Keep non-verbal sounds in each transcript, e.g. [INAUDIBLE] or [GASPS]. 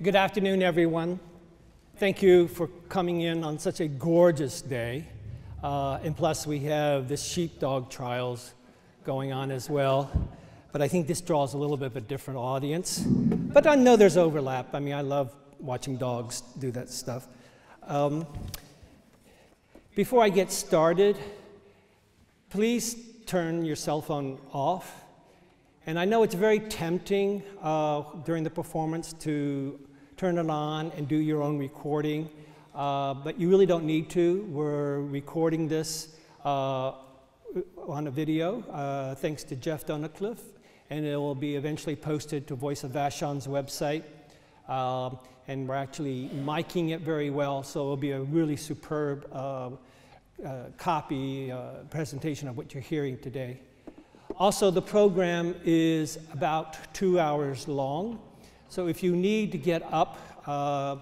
Good afternoon, everyone. Thank you for coming in on such a gorgeous day. Uh, and plus, we have the sheepdog trials going on as well. But I think this draws a little bit of a different audience. But I know there's overlap. I mean, I love watching dogs do that stuff. Um, before I get started, please turn your cell phone off. And I know it's very tempting uh, during the performance to turn it on and do your own recording. Uh, but you really don't need to. We're recording this uh, on a video, uh, thanks to Jeff Donacliffe, and it will be eventually posted to Voice of Vashon's website. Um, and we're actually miking it very well, so it'll be a really superb uh, uh, copy, uh, presentation of what you're hearing today. Also, the program is about two hours long. So if you need to get up, uh,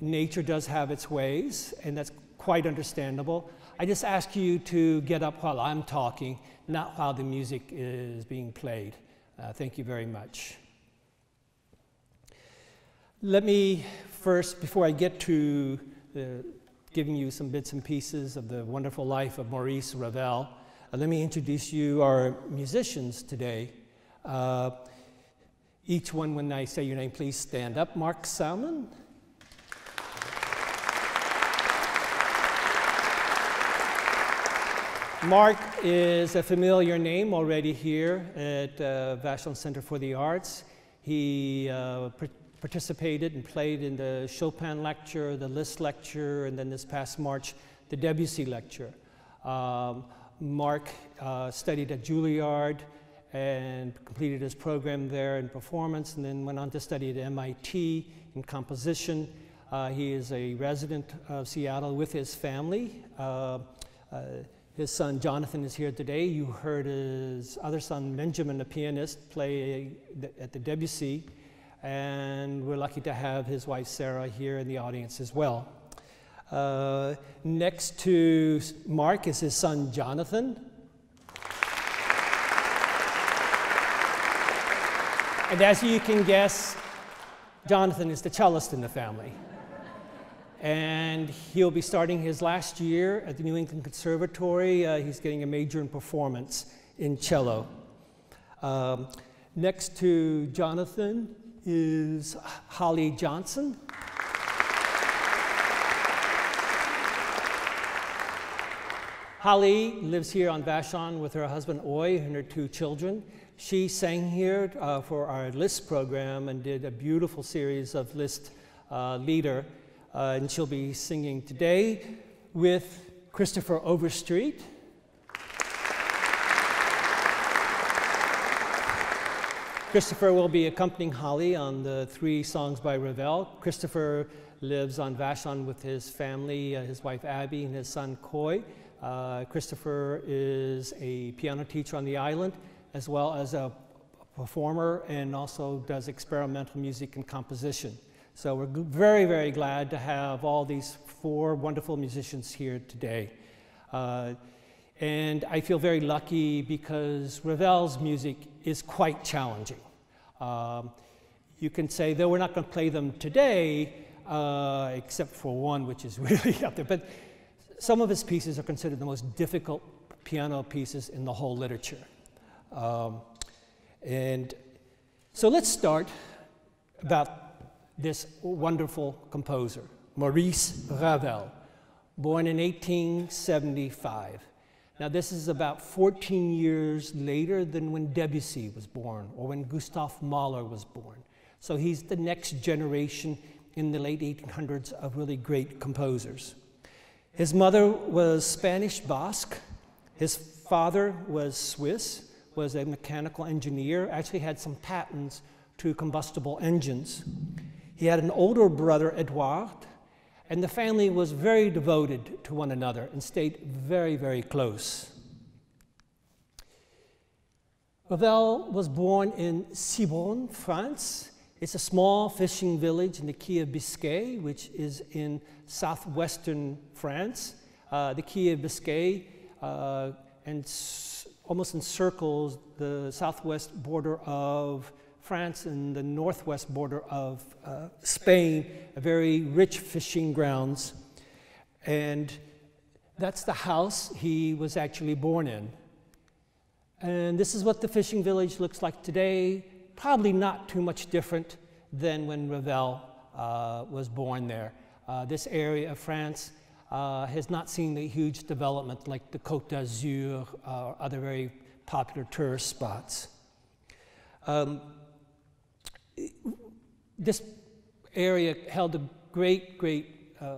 nature does have its ways, and that's quite understandable. I just ask you to get up while I'm talking, not while the music is being played. Uh, thank you very much. Let me first, before I get to the, giving you some bits and pieces of the wonderful life of Maurice Ravel, uh, let me introduce you our musicians today. Uh, each one, when I say your name, please stand up. Mark Salman. Mark is a familiar name already here at uh, Vashon Center for the Arts. He uh, participated and played in the Chopin lecture, the Liszt lecture, and then this past March, the Debussy lecture. Um, Mark uh, studied at Juilliard, and completed his program there in performance and then went on to study at MIT in composition. Uh, he is a resident of Seattle with his family. Uh, uh, his son Jonathan is here today. You heard his other son Benjamin, a pianist, play at the Debussy. And we're lucky to have his wife Sarah here in the audience as well. Uh, next to Mark is his son Jonathan. And as you can guess, Jonathan is the cellist in the family. And he'll be starting his last year at the New England Conservatory. Uh, he's getting a major in performance in cello. Um, next to Jonathan is Holly Johnson. Holly lives here on Vashon with her husband Oy and her two children. She sang here uh, for our Liszt program and did a beautiful series of Liszt uh, Lieder. Uh, and she'll be singing today with Christopher Overstreet. Christopher will be accompanying Holly on the three songs by Ravel. Christopher lives on Vashon with his family, uh, his wife Abby, and his son Coy. Uh, Christopher is a piano teacher on the island as well as a performer and also does experimental music and composition. So we're very, very glad to have all these four wonderful musicians here today. Uh, and I feel very lucky because Ravel's music is quite challenging. Um, you can say, though we're not going to play them today, uh, except for one, which is [LAUGHS] really up there, but some of his pieces are considered the most difficult piano pieces in the whole literature. Um, and so let's start about this wonderful composer, Maurice Ravel, born in 1875. Now, this is about 14 years later than when Debussy was born or when Gustav Mahler was born. So he's the next generation in the late 1800s of really great composers. His mother was Spanish Basque, his father was Swiss, was a mechanical engineer, actually had some patents to combustible engines. He had an older brother, Edouard, and the family was very devoted to one another and stayed very, very close. Ravel was born in Ciboure, France. It's a small fishing village in the Key of Biscay, which is in southwestern France. Uh, the Key of Biscay uh, and almost encircles the southwest border of France and the northwest border of uh, Spain, a very rich fishing grounds. And that's the house he was actually born in. And this is what the fishing village looks like today. Probably not too much different than when Ravel uh, was born there. Uh, this area of France uh, has not seen the huge development like the Côte d'Azur uh, or other very popular tourist spots. Um, this area held a great, great uh,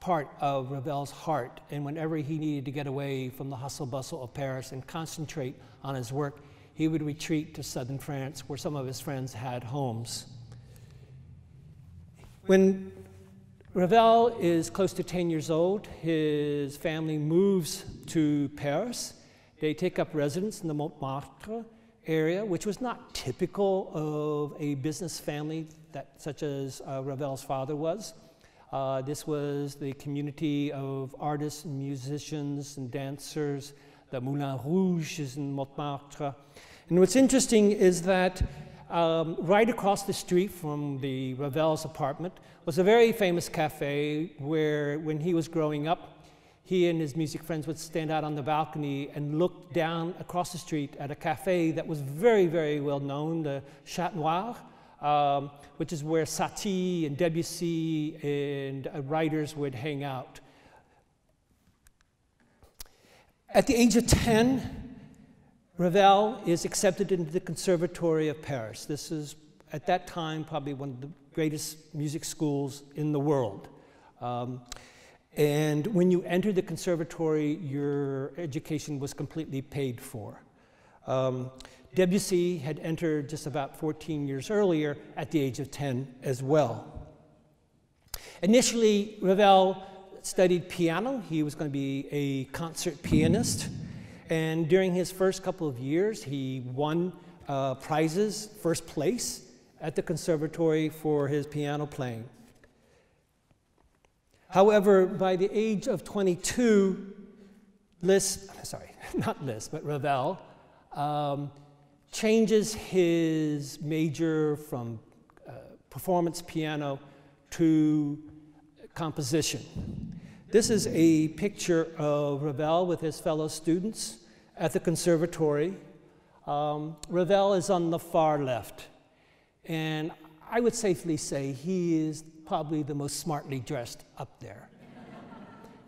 part of Ravel's heart, and whenever he needed to get away from the hustle bustle of Paris and concentrate on his work, he would retreat to southern France where some of his friends had homes. When Ravel is close to 10 years old. His family moves to Paris. They take up residence in the Montmartre area, which was not typical of a business family that, such as uh, Ravel's father was. Uh, this was the community of artists and musicians and dancers. The Moulin Rouge is in Montmartre. And what's interesting is that um, right across the street from the Ravel's apartment was a very famous cafe where, when he was growing up, he and his music friends would stand out on the balcony and look down across the street at a cafe that was very, very well known, the Chat Noir, um, which is where Satie and Debussy and uh, writers would hang out. At the age of 10, Ravel is accepted into the Conservatory of Paris. This is, at that time, probably one of the greatest music schools in the world. Um, and when you entered the conservatory, your education was completely paid for. Um, Debussy had entered just about 14 years earlier at the age of 10 as well. Initially, Ravel studied piano. He was going to be a concert pianist. And during his first couple of years, he won uh, prizes, first place at the conservatory for his piano playing. However, by the age of 22, Liszt, sorry, [LAUGHS] not Liszt, but Ravel, um, changes his major from uh, performance piano to composition. This is a picture of Ravel with his fellow students at the conservatory. Um, Ravel is on the far left, and I would safely say he is probably the most smartly dressed up there.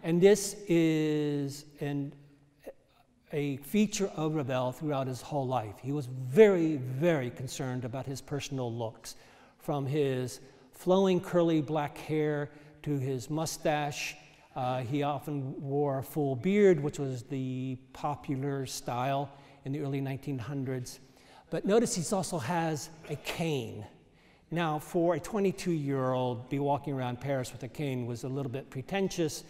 and this is an, a feature of Ravel throughout his whole life. He was very, very concerned about his personal looks, from his flowing curly black hair to his mustache uh, he often wore a full beard, which was the popular style in the early 1900s. But notice he also has a cane. Now, for a 22 year old, be walking around Paris with a cane was a little bit pretentious,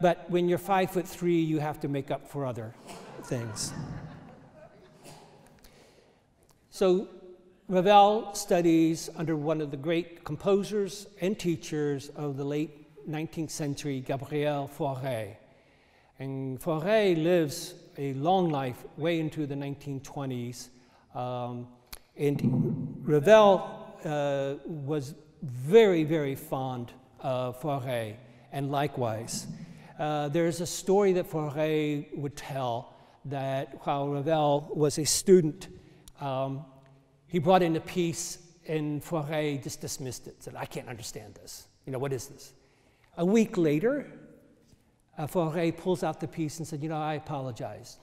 but when you're five foot three, you have to make up for other things. So, Ravel studies under one of the great composers and teachers of the late 19th century Gabriel Fauré. And Fauré lives a long life way into the 1920s. Um, and Ravel uh, was very, very fond of Fauré, and likewise. Uh, there's a story that Fauré would tell that while Ravel was a student, um, he brought in a piece and Fauré just dismissed it, said, I can't understand this. You know, what is this? A week later, uh, Fauré pulls out the piece and said, You know, I apologize.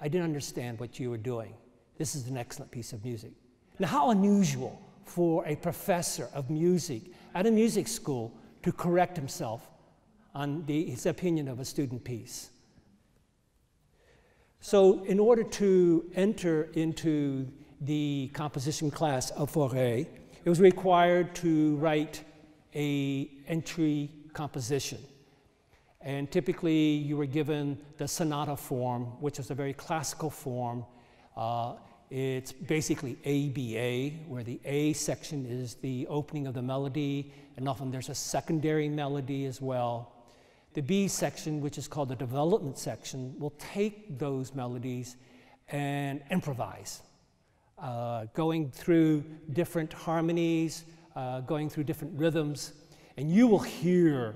I didn't understand what you were doing. This is an excellent piece of music. Now, how unusual for a professor of music at a music school to correct himself on the, his opinion of a student piece. So, in order to enter into the composition class of Fauré, it was required to write a entry composition. And typically, you were given the sonata form, which is a very classical form. Uh, it's basically ABA, where the A section is the opening of the melody, and often there's a secondary melody as well. The B section, which is called the development section, will take those melodies and improvise uh, going through different harmonies, uh, going through different rhythms, and you will hear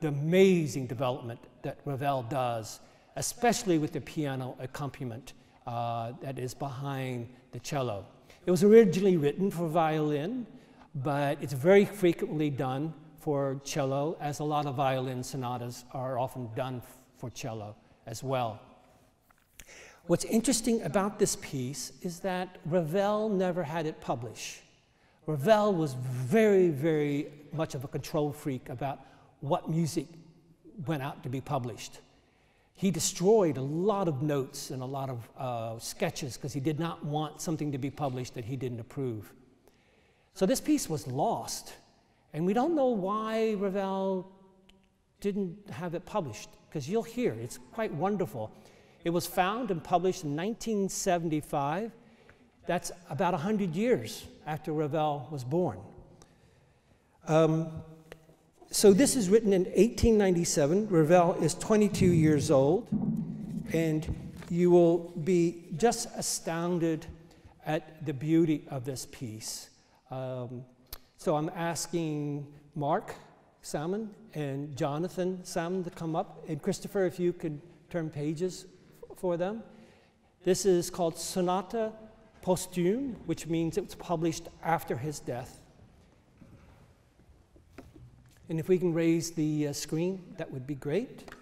the amazing development that Ravel does, especially with the piano accompaniment uh, that is behind the cello. It was originally written for violin, but it's very frequently done for cello, as a lot of violin sonatas are often done for cello as well. What's interesting about this piece is that Ravel never had it published. Ravel was very, very much of a control freak about what music went out to be published. He destroyed a lot of notes and a lot of uh, sketches because he did not want something to be published that he didn't approve. So this piece was lost, and we don't know why Ravel didn't have it published, because you'll hear it's quite wonderful. It was found and published in 1975. That's about 100 years after Ravel was born. Um, so this is written in 1897. Ravel is 22 years old, and you will be just astounded at the beauty of this piece. Um, so I'm asking Mark Salman and Jonathan Salman to come up, and Christopher, if you could turn pages for them. This is called Sonata Posthume, which means it was published after his death. And if we can raise the uh, screen, that would be great.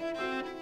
Música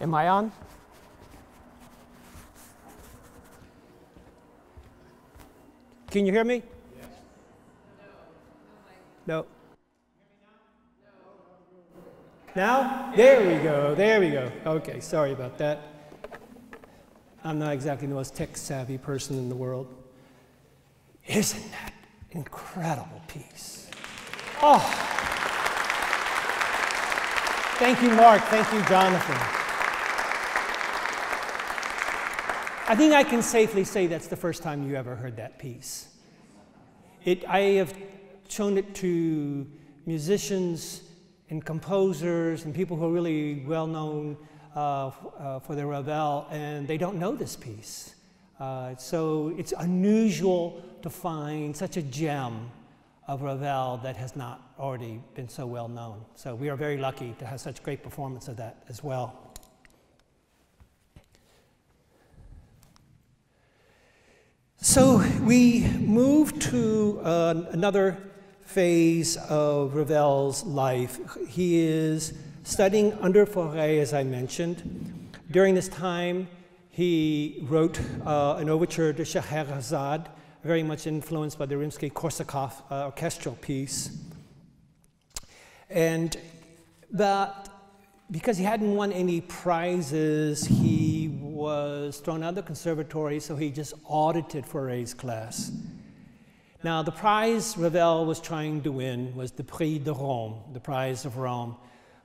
Am I on? Can you hear me? Yes. No. Now? There we go, there we go. Okay, sorry about that. I'm not exactly the most tech savvy person in the world. Isn't that incredible piece? Oh. Thank you, Mark. Thank you, Jonathan. I think I can safely say that's the first time you ever heard that piece. It, I have shown it to musicians and composers and people who are really well known uh, uh, for their Ravel, and they don't know this piece. Uh, so it's unusual to find such a gem of Ravel that has not already been so well known. So we are very lucky to have such great performance of that as well. So we move to uh, another phase of Ravel's life. He is studying under Fauré, as I mentioned. During this time, he wrote uh, an overture to Scheherazade, very much influenced by the Rimsky-Korsakov uh, orchestral piece. And that, because he hadn't won any prizes, he was thrown out of the conservatory, so he just audited Fauré's class. Now, the prize Ravel was trying to win was the Prix de Rome, the prize of Rome,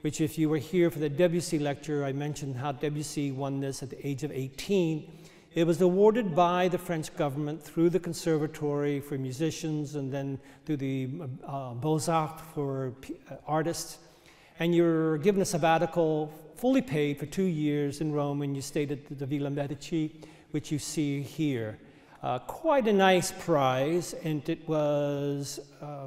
which if you were here for the Debussy lecture, I mentioned how Debussy won this at the age of 18. It was awarded by the French government through the Conservatory for musicians and then through the uh, Beaux-Arts for uh, artists. And you're given a sabbatical, fully paid for two years in Rome, and you stayed at the Villa Medici, which you see here. Uh, quite a nice prize, and it was uh,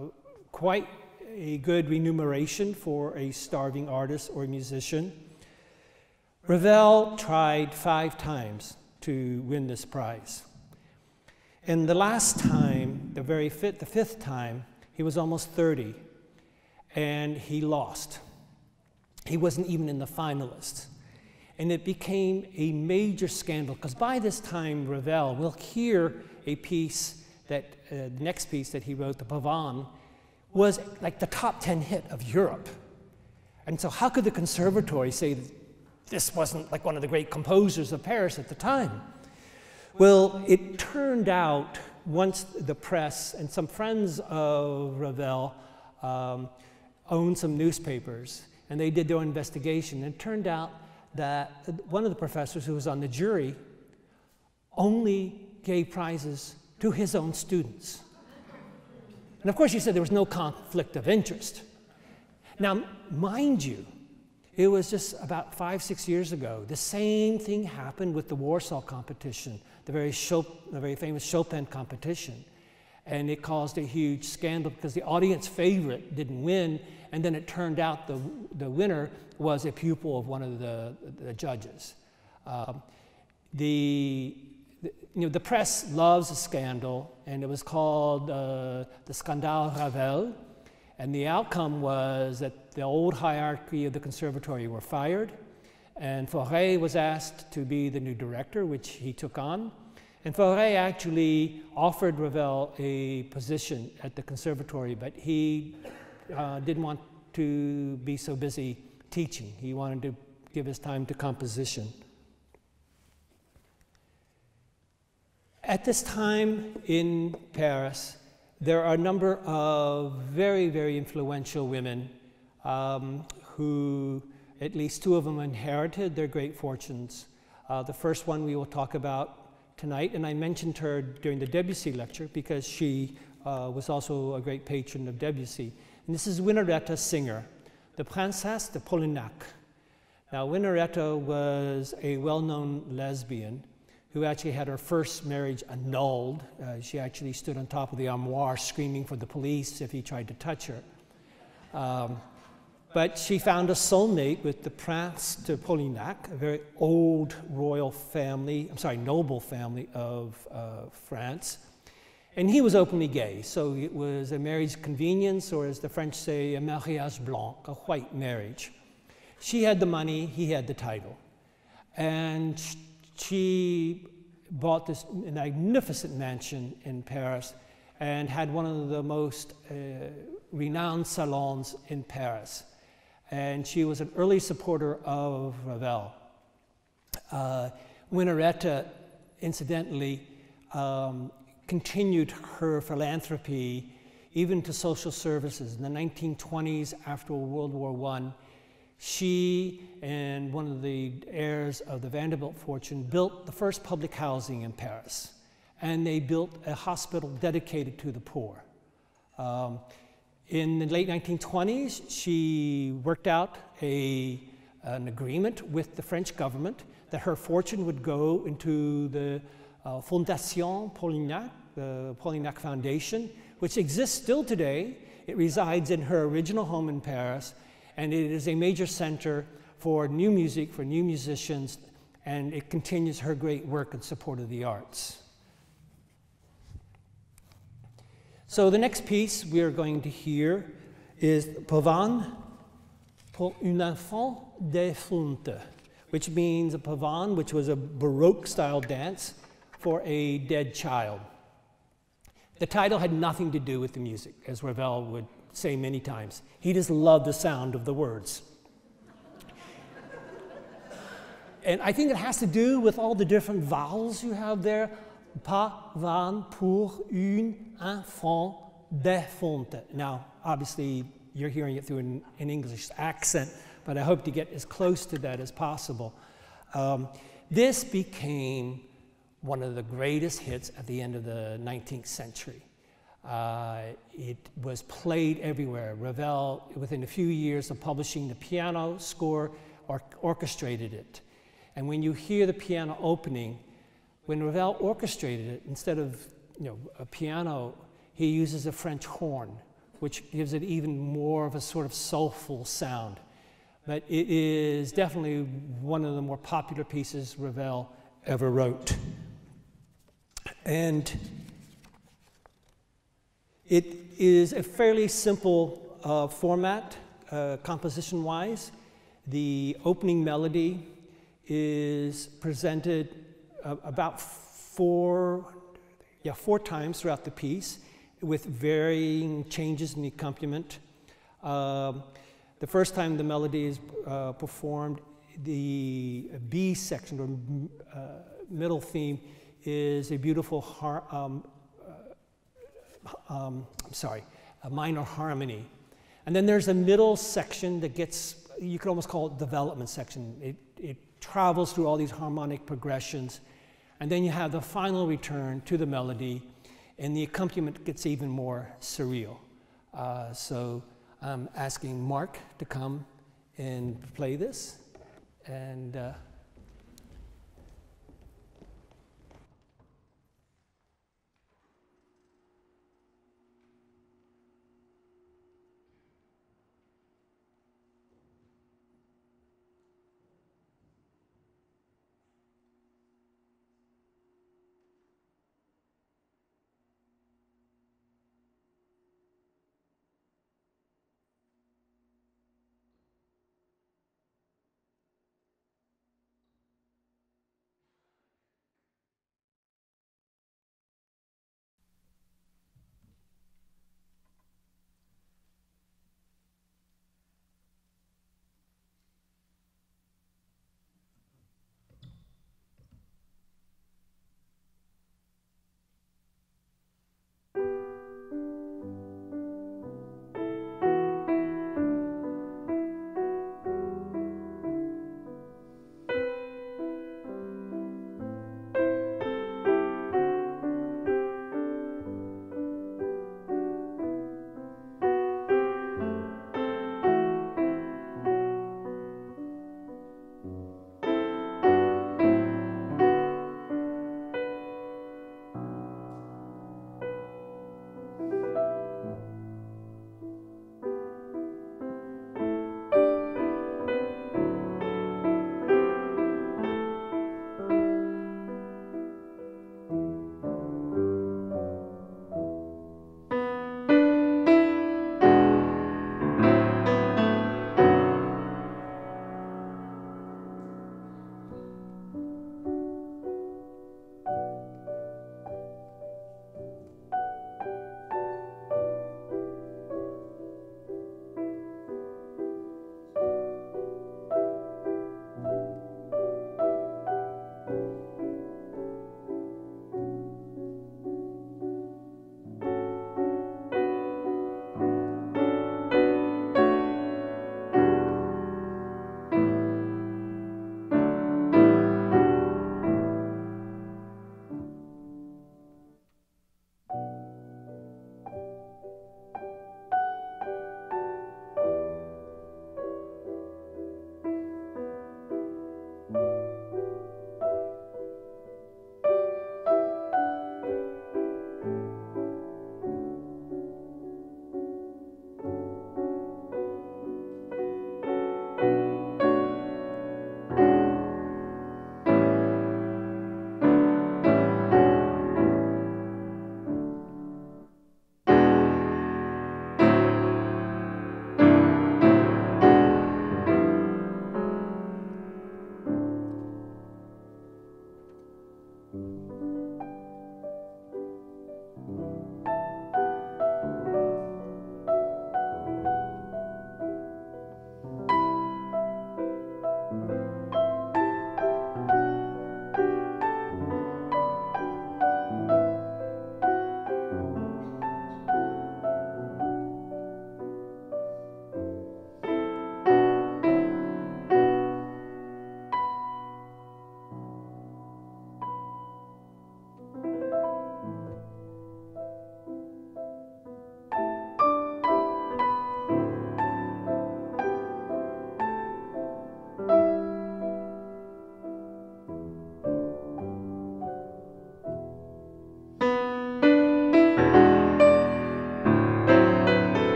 quite a good remuneration for a starving artist or musician. Ravel tried five times to win this prize. And the last time, the very fifth, the fifth time, he was almost 30, and he lost. He wasn't even in the finalists. And it became a major scandal because by this time, Ravel will hear a piece that, uh, the next piece that he wrote, the Pavane, was like the top 10 hit of Europe. And so, how could the conservatory say this wasn't like one of the great composers of Paris at the time? Well, it turned out once the press and some friends of Ravel um, owned some newspapers and they did their investigation. And it turned out that one of the professors who was on the jury only gave prizes to his own students. And of course, he said there was no conflict of interest. Now, mind you, it was just about five, six years ago. The same thing happened with the Warsaw competition, the very, Chop the very famous Chopin competition. And it caused a huge scandal because the audience favorite didn't win, and then it turned out the, the winner was a pupil of one of the, the judges. Um, the, the, you know, the press loves a scandal, and it was called uh, the Scandal Ravel. And the outcome was that the old hierarchy of the conservatory were fired, and Fauré was asked to be the new director, which he took on. And Fauré actually offered Ravel a position at the conservatory, but he uh, didn't want to be so busy teaching. He wanted to give his time to composition. At this time in Paris, there are a number of very, very influential women um, who, at least two of them, inherited their great fortunes. Uh, the first one we will talk about tonight, and I mentioned her during the Debussy lecture because she uh, was also a great patron of Debussy. And this is Winnaretta Singer, the Princesse de Polignac. Now, Winnaretta was a well known lesbian who actually had her first marriage annulled. Uh, she actually stood on top of the armoire screaming for the police if he tried to touch her. Um, but she found a soulmate with the Prince de Polignac, a very old royal family, I'm sorry, noble family of uh, France. And he was openly gay, so it was a marriage convenience, or as the French say, a mariage blanc, a white marriage. She had the money, he had the title. And she bought this magnificent mansion in Paris and had one of the most uh, renowned salons in Paris. And she was an early supporter of Ravel. Uh, incidentally, um, continued her philanthropy even to social services. In the 1920s, after World War I, she and one of the heirs of the Vanderbilt fortune built the first public housing in Paris. And they built a hospital dedicated to the poor. Um, in the late 1920s, she worked out a, an agreement with the French government that her fortune would go into the uh, Fondation Polignac, the Polignac Foundation, which exists still today. It resides in her original home in Paris, and it is a major center for new music, for new musicians, and it continues her great work in support of the arts. So the next piece we are going to hear is Pavane pour un enfant défunte, which means a pavane, which was a Baroque style dance for a dead child. The title had nothing to do with the music, as Ravel would say many times. He just loved the sound of the words. and I think it has to do with all the different vowels you have there. Pavane pour un enfant défunte. Now, obviously, you're hearing it through an, an, English accent, but I hope to get as close to that as possible. Um, this became one of the greatest hits at the end of the 19th century. Uh, it was played everywhere. Ravel, within a few years of publishing the piano score, or orchestrated it. And when you hear the piano opening, when Ravel orchestrated it, instead of you know, a piano, he uses a French horn, which gives it even more of a sort of soulful sound. But it is definitely one of the more popular pieces Ravel ever wrote. And it is a fairly simple uh, format, uh, composition wise. The opening melody is presented uh, about four, yeah, four times throughout the piece with varying changes in the accompaniment. Um, the first time the melody is uh, performed, the B section or uh, middle theme is a beautiful, har- um, uh, um, I'm sorry, a minor harmony. And then there's a middle section that gets, you could almost call it development section. It, it travels through all these harmonic progressions. And then you have the final return to the melody, and the accompaniment gets even more surreal. Uh, so I'm asking Mark to come and play this. And uh,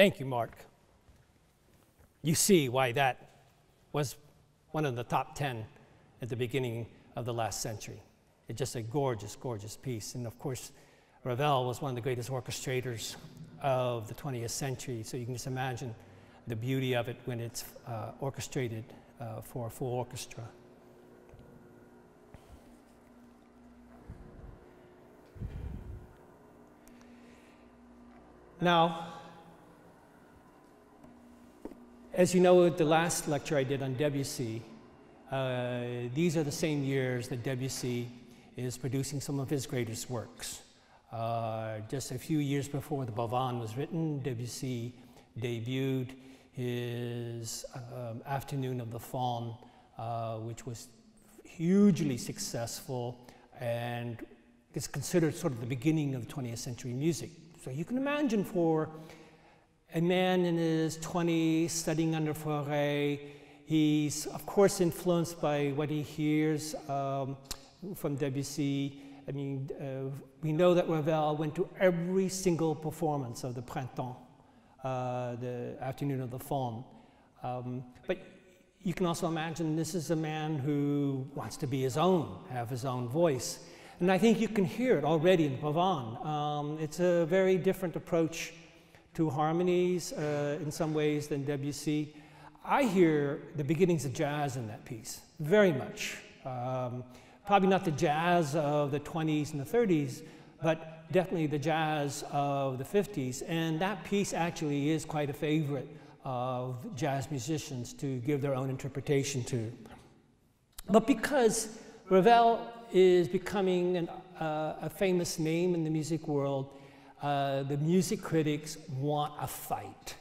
Thank you, Mark. You see why that was one of the top 10 at the beginning of the last century. It's just a gorgeous, gorgeous piece. And of course, Ravel was one of the greatest orchestrators of the 20th century, so you can just imagine the beauty of it when it's uh, orchestrated uh, for a full orchestra. Now, as you know, the last lecture I did on Debussy, uh, these are the same years that Debussy is producing some of his greatest works. Uh, just a few years before the Pavane was written, Debussy debuted his um, Afternoon of the Faun, uh, which was hugely successful and is considered sort of the beginning of 20th century music. So you can imagine for a man in his 20s studying under Fauré, he's of course influenced by what he hears um, from Debussy. I mean, uh, we know that Ravel went to every single performance of the Printemps uh, the afternoon of the Faun. Um, but you can also imagine this is a man who wants to be his own, have his own voice. And I think you can hear it already in Pavane. Um, it's a very different approach to harmonies uh, in some ways than Debussy. I hear the beginnings of jazz in that piece, very much. Um, probably not the jazz of the 20s and the 30s, but definitely the jazz of the 50s. And that piece actually is quite a favorite of jazz musicians to give their own interpretation to. But because Ravel is becoming an, uh, a famous name in the music world, uh, the music critics want a fight.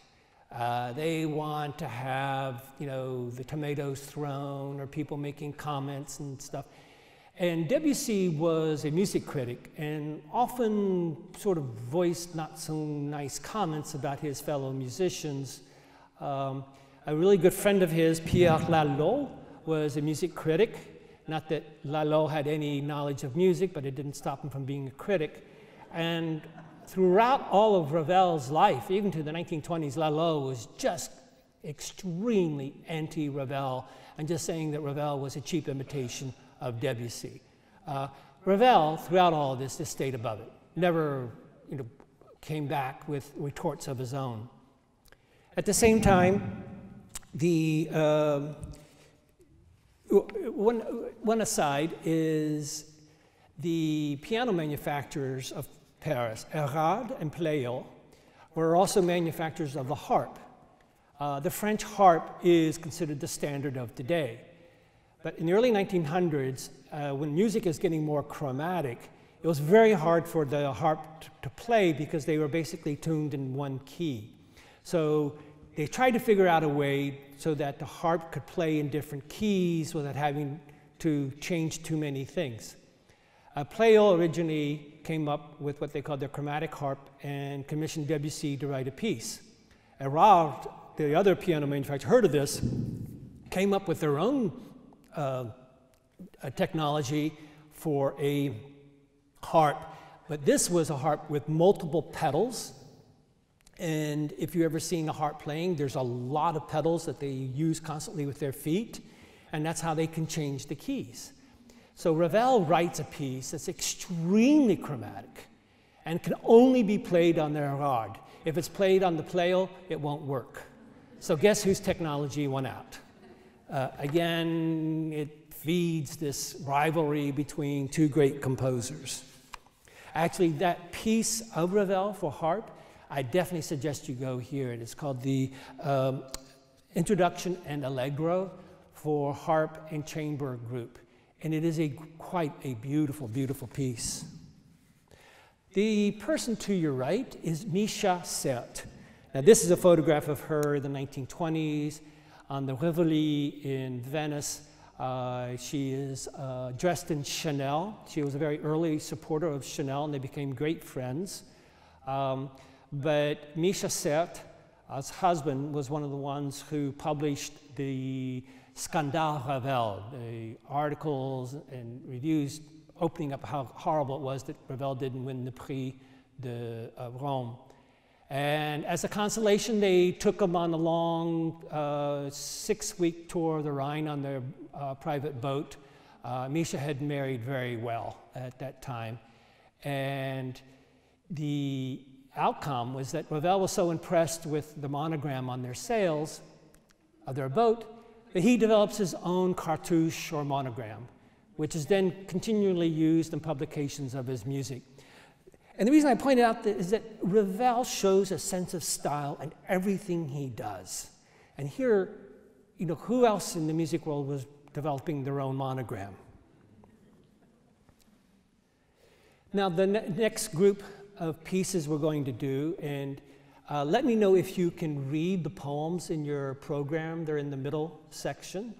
Uh, they want to have, you know, the tomatoes thrown or people making comments and stuff. And Debussy was a music critic and often sort of voiced not so nice comments about his fellow musicians. Um, a really good friend of his, Pierre Lalo, was a music critic. Not that Lalo had any knowledge of music, but it didn't stop him from being a critic. And throughout all of Ravel's life, even to the 1920s, Lalo was just extremely anti Ravel and just saying that Ravel was a cheap imitation of Debussy. Uh, Ravel, throughout all of this, just stayed above it, never you know, came back with retorts of his own. At the same time, the uh, one, one aside is the piano manufacturers of Paris, Erard and Pleyel, were also manufacturers of the harp. Uh, the French harp is considered the standard of today. But in the early 1900s, uh, when music is getting more chromatic, it was very hard for the harp to play because they were basically tuned in one key. So they tried to figure out a way so that the harp could play in different keys without having to change too many things. Uh, Pleyel originally came up with what they called their chromatic harp and commissioned Debussy to write a piece. Erard, the other piano manufacturer, heard of this, came up with their own uh, technology for a harp, but this was a harp with multiple pedals. And if you've ever seen a harp playing, there's a lot of pedals that they use constantly with their feet, and that's how they can change the keys. So Ravel writes a piece that's extremely chromatic and can only be played on the Erard. If it's played on the Pleyel, it won't work. So guess whose technology went out? Uh, again, it feeds this rivalry between two great composers. Actually, that piece of Ravel for harp, I definitely suggest you go hear it. It's called the um, Introduction and Allegro for harp and chamber group. And it is a quite a beautiful, beautiful piece. The person to your right is Misha Sert. Now, this is a photograph of her in the 1920s on the Rivoli in Venice. Uh, she is uh, dressed in Chanel. She was a very early supporter of Chanel, and they became great friends. Um, but Misha Sert, as husband, was one of the ones who published the Scandale Ravel, the articles and reviews opening up how horrible it was that Ravel didn't win the Prix de uh, Rome. And as a consolation, they took him on a long uh, six week tour of the Rhine on their uh, private boat. Uh, Misha had married very well at that time. And the outcome was that Ravel was so impressed with the monogram on their sails of their boat that he develops his own cartouche or monogram, which is then continually used in publications of his music. And the reason I point out that is that Ravel shows a sense of style in everything he does. And here, you know, who else in the music world was developing their own monogram? Now, the ne next group of pieces we're going to do, and uh, let me know if you can read the poems in your program. They're in the middle section,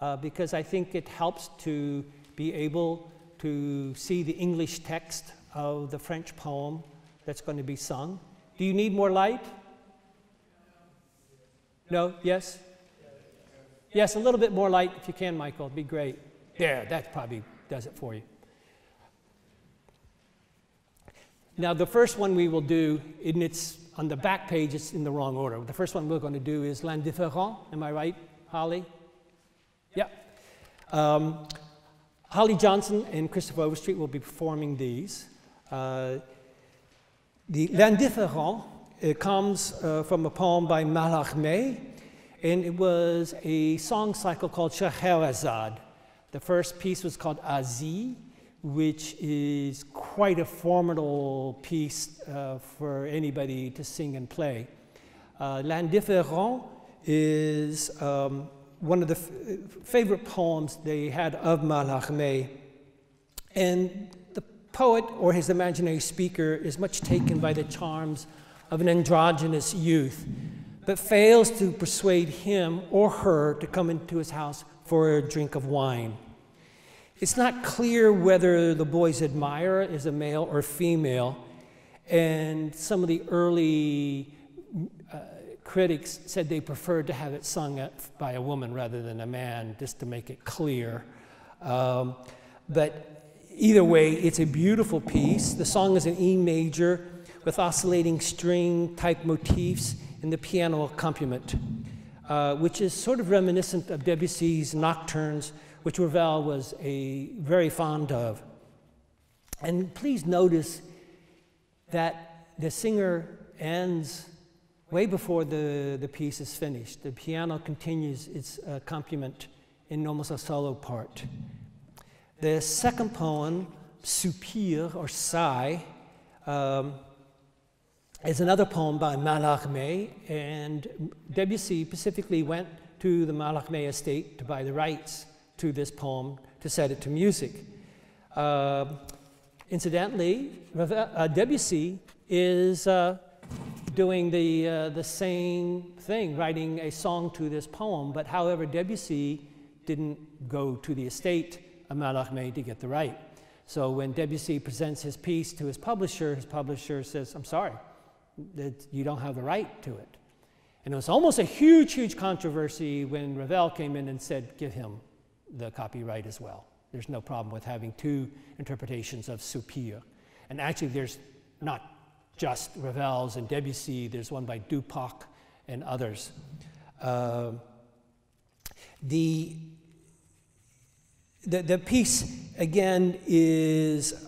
uh, because I think it helps to be able to see the English text of the French poem that's going to be sung. Do you need more light? No? Yes? Yes, a little bit more light if you can, Michael. It'd be great. There, that probably does it for you. Now, the first one we will do, and it's on the back page, it's in the wrong order. The first one we're going to do is L'Indifférent. Am I right, Holly? Yeah. Um, Holly Johnson and Christopher Overstreet will be performing these. Uh, the L'Indifférent comes uh, from a poem by Mallarmé, and it was a song cycle called Scheherazade. The first piece was called Asie, which is quite a formidable piece uh, for anybody to sing and play. Uh, L'Indifférent is um, one of the favorite poems they had of Mallarmé. And the poet or his imaginary speaker is much taken by the charms of an androgynous youth, but fails to persuade him or her to come into his house for a drink of wine. It's not clear whether the boy's admirer is a male or female, and some of the early uh, critics said they preferred to have it sung by a woman rather than a man, just to make it clear. Um, but Either way, it's a beautiful piece. The song is in E major with oscillating string type motifs in the piano accompaniment, uh, which is sort of reminiscent of Debussy's Nocturnes, which Ravel was a, very fond of. And please notice that the singer ends way before the, the piece is finished. The piano continues its accompaniment in almost a solo part. The second poem, Soupir or Sigh, um, is another poem by Mallarmé, and Debussy specifically went to the Mallarmé estate to buy the rights to this poem to set it to music. Uh, incidentally, Debussy is uh, doing the, uh, the same thing, writing a song to this poem, but however, Debussy didn't go to the estate a Mallarmé to get the right. So when Debussy presents his piece to his publisher, his publisher says, I'm sorry, that you don't have the right to it. And it was almost a huge, huge controversy when Ravel came in and said, give him the copyright as well. There's no problem with having two interpretations of Soupir. And actually, there's not just Ravel's and Debussy, there's one by Duparc and others. Uh, the the, the piece, again, is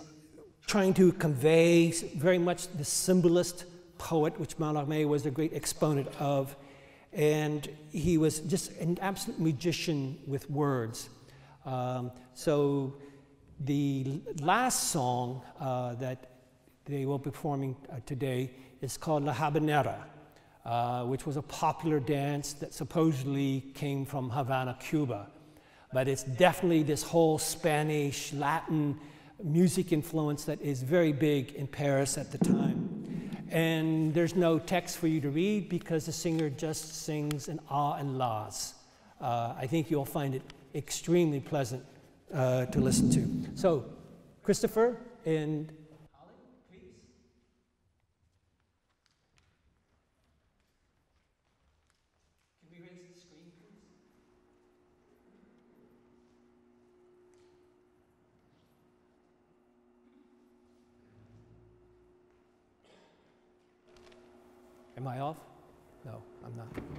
trying to convey very much the symbolist poet, which Mallarmé was a great exponent of. And he was just an absolute magician with words. Um, so the last song uh, that they will be performing uh, today is called La Habanera, uh, which was a popular dance that supposedly came from Havana, Cuba but it's definitely this whole Spanish, Latin music influence that is very big in Paris at the time. And there's no text for you to read because the singer just sings in ah and las. Uh, I think you'll find it extremely pleasant uh, to listen to. So, Christopher and Am I off? No, I'm not.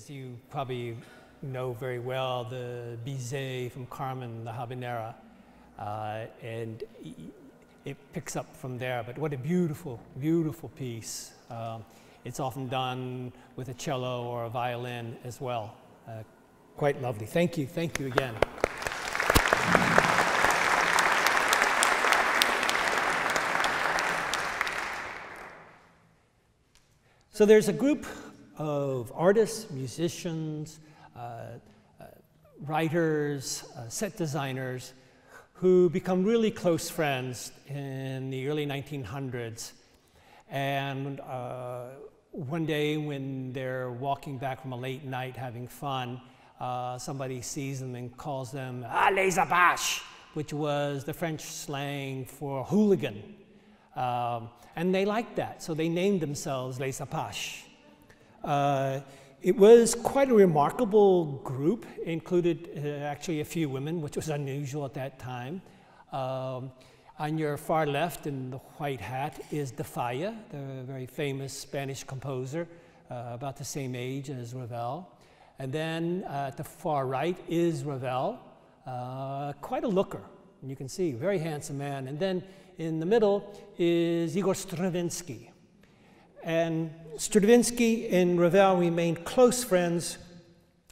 As you probably know very well, the Bizet from Carmen, the habanera. Uh, and it picks up from there. But what a beautiful, beautiful piece. Um, it's often done with a cello or a violin as well. Uh, quite lovely. Thank you. Thank you again. So there's a group of artists, musicians, uh, uh, writers, uh, set designers who become really close friends in the early 1900s. And uh, one day when they're walking back from a late night having fun, uh, somebody sees them and calls them ah, les apaches, which was the French slang for hooligan. Um, and they liked that, so they named themselves les apaches. Uh, it was quite a remarkable group, included uh, actually a few women, which was unusual at that time. Um, on your far left in the white hat is De Falla, the very famous Spanish composer, uh, about the same age as Ravel. And then uh, at the far right is Ravel, uh, quite a looker. You can see, very handsome man. And then in the middle is Igor Stravinsky, and Stravinsky and Ravel remained close friends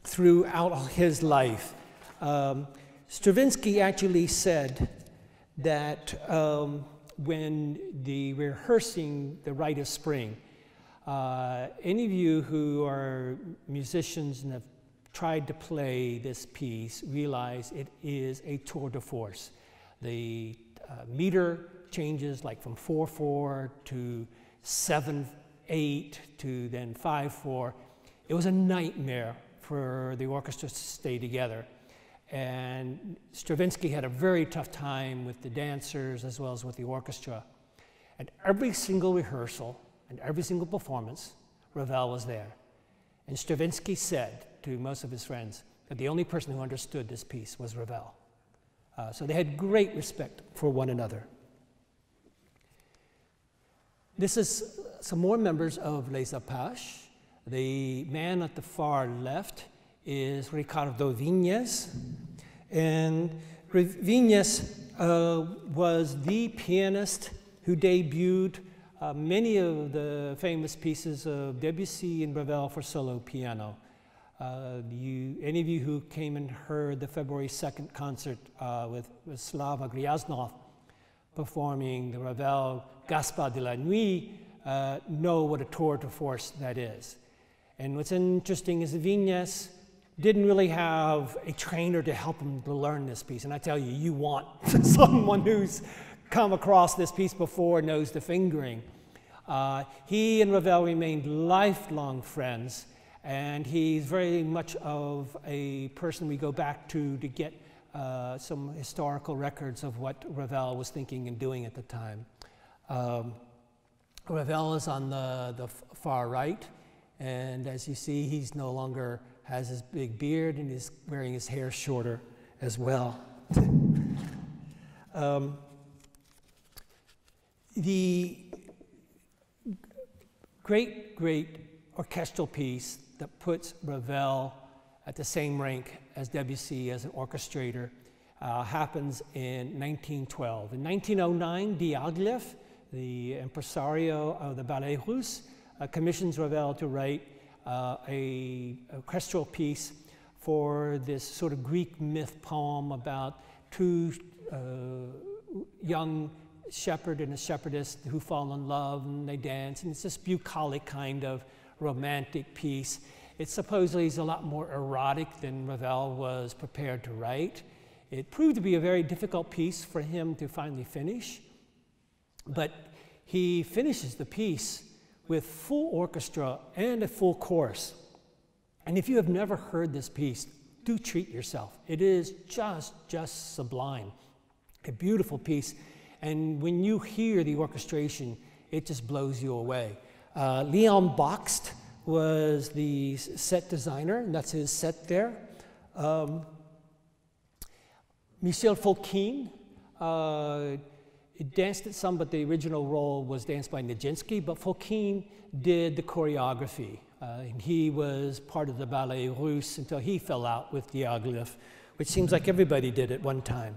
throughout his life. Um, Stravinsky actually said that um, when the rehearsing the Rite of Spring, uh, any of you who are musicians and have tried to play this piece realize it is a tour de force. The uh, meter changes like from 4-4 to 7 8 to then 5 4. It was a nightmare for the orchestra to stay together. And Stravinsky had a very tough time with the dancers as well as with the orchestra. At every single rehearsal and every single performance, Ravel was there. And Stravinsky said to most of his friends that the only person who understood this piece was Ravel. Uh, so they had great respect for one another. This is some more members of Les Apaches. The man at the far left is Ricardo Viñes. And Viñes uh, was the pianist who debuted uh, many of the famous pieces of Debussy and Ravel for solo piano. Uh, you, any of you who came and heard the February 2nd concert uh, with, with Slava Gryaznov performing the Ravel Gaspard de la Nuit uh, know what a tour de force that is. And what's interesting is Viñes didn't really have a trainer to help him to learn this piece. And I tell you, you want [LAUGHS] someone who's come across this piece before, knows the fingering. Uh, he and Ravel remained lifelong friends, and he's very much of a person we go back to to get uh, some historical records of what Ravel was thinking and doing at the time. Um, Ravel is on the, the far right, and as you see, he's no longer has his big beard and is wearing his hair shorter as well. [LAUGHS] um, the great, great orchestral piece that puts Ravel at the same rank as Debussy as an orchestrator uh, happens in 1912. In 1909, Diaghilev the impresario of the Ballet Russe, uh, commissions Ravel to write uh, a orchestral piece for this sort of Greek myth poem about two uh, young shepherd and a shepherdess who fall in love and they dance, and it's this bucolic kind of romantic piece. It supposedly is a lot more erotic than Ravel was prepared to write. It proved to be a very difficult piece for him to finally finish. But he finishes the piece with full orchestra and a full chorus. And if you have never heard this piece, do treat yourself. It is just, just sublime. A beautiful piece. And when you hear the orchestration, it just blows you away. Uh, Leon Bakst was the set designer, and that's his set there. Um, Michel Fokine uh, danced at some, but the original role was danced by Nijinsky, but Fokine did the choreography Uh, and he was part of the Ballet Russe until he fell out with Diaghilev, which seems like everybody did at one time.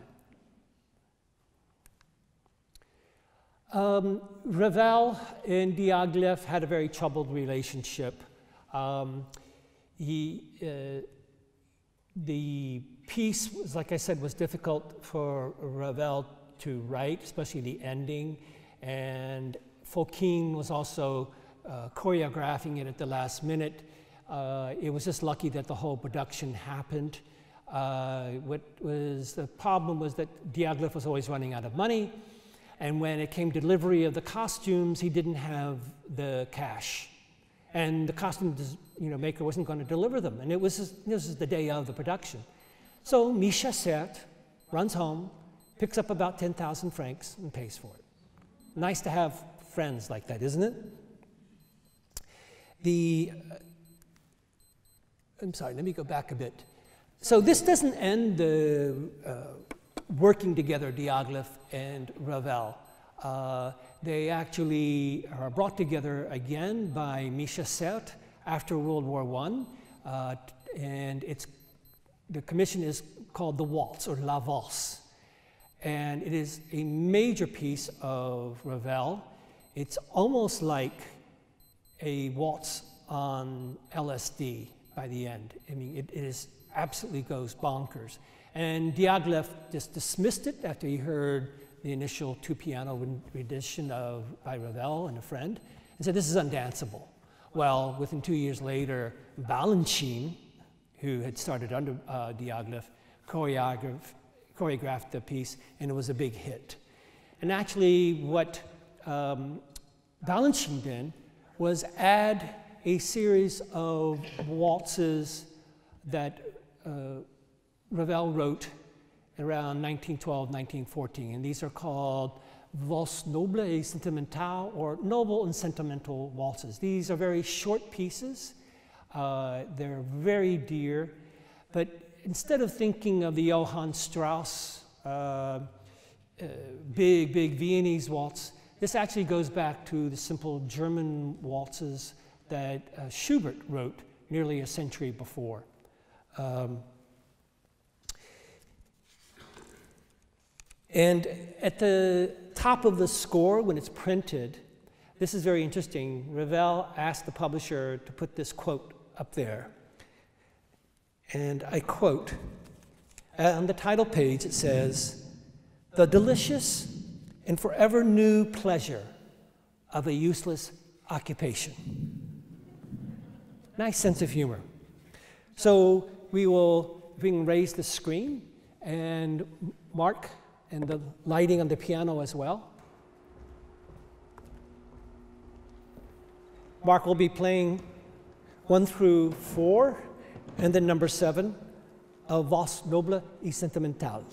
Um, Ravel and Diaghilev had a very troubled relationship. Um, he, uh, the piece, was, like I said, was difficult for Ravel to write, especially the ending. And Fokine was also uh, choreographing it at the last minute. Uh, it was just lucky that the whole production happened. Uh, what was the problem was that Diaghilev was always running out of money. And when it came to delivery of the costumes, he didn't have the cash. And the costume you know, maker wasn't going to deliver them. And it was just, this is the day of the production. So Misha Sert runs home, picks up about 10,000 francs, and pays for it. Nice to have friends like that, isn't it? The, uh, I'm sorry, let me go back a bit. So this doesn't end the uh, working together, Diaghilev and Ravel. Uh, they actually are brought together again by Misha Sert after World War I, uh, and it's, the commission is called the Waltz or La Valse. And it is a major piece of Ravel. It's almost like a waltz on LSD by the end. I mean, it, it is absolutely goes bonkers. And Diaghilev just dismissed it after he heard the initial two piano rendition of by Ravel and a friend, and said, This is undanceable. Well, within two years later, Balanchine, who had started under uh, Diaghilev, choreographed, choreographed the piece, and it was a big hit. And actually, what um, Balanchine did was add a series of waltzes that uh, Ravel wrote around 1912, 1914, and these are called Valse noble et sentimentale, or noble and sentimental waltzes. These are very short pieces. Uh, they're very dear, but instead of thinking of the Johann Strauss uh, uh, big, big Viennese waltz, this actually goes back to the simple German waltzes that uh, Schubert wrote nearly a century before. Um, And at the top of the score, when it's printed, this is very interesting. Ravel asked the publisher to put this quote up there. And I quote uh, On the title page, it says, The delicious and forever new pleasure of a useless occupation. Nice sense of humor. So we will, raise the screen, and Mark and the lighting on the piano as well. Mark will be playing one through four, and then number seven, a Valse Noble et Sentimentale.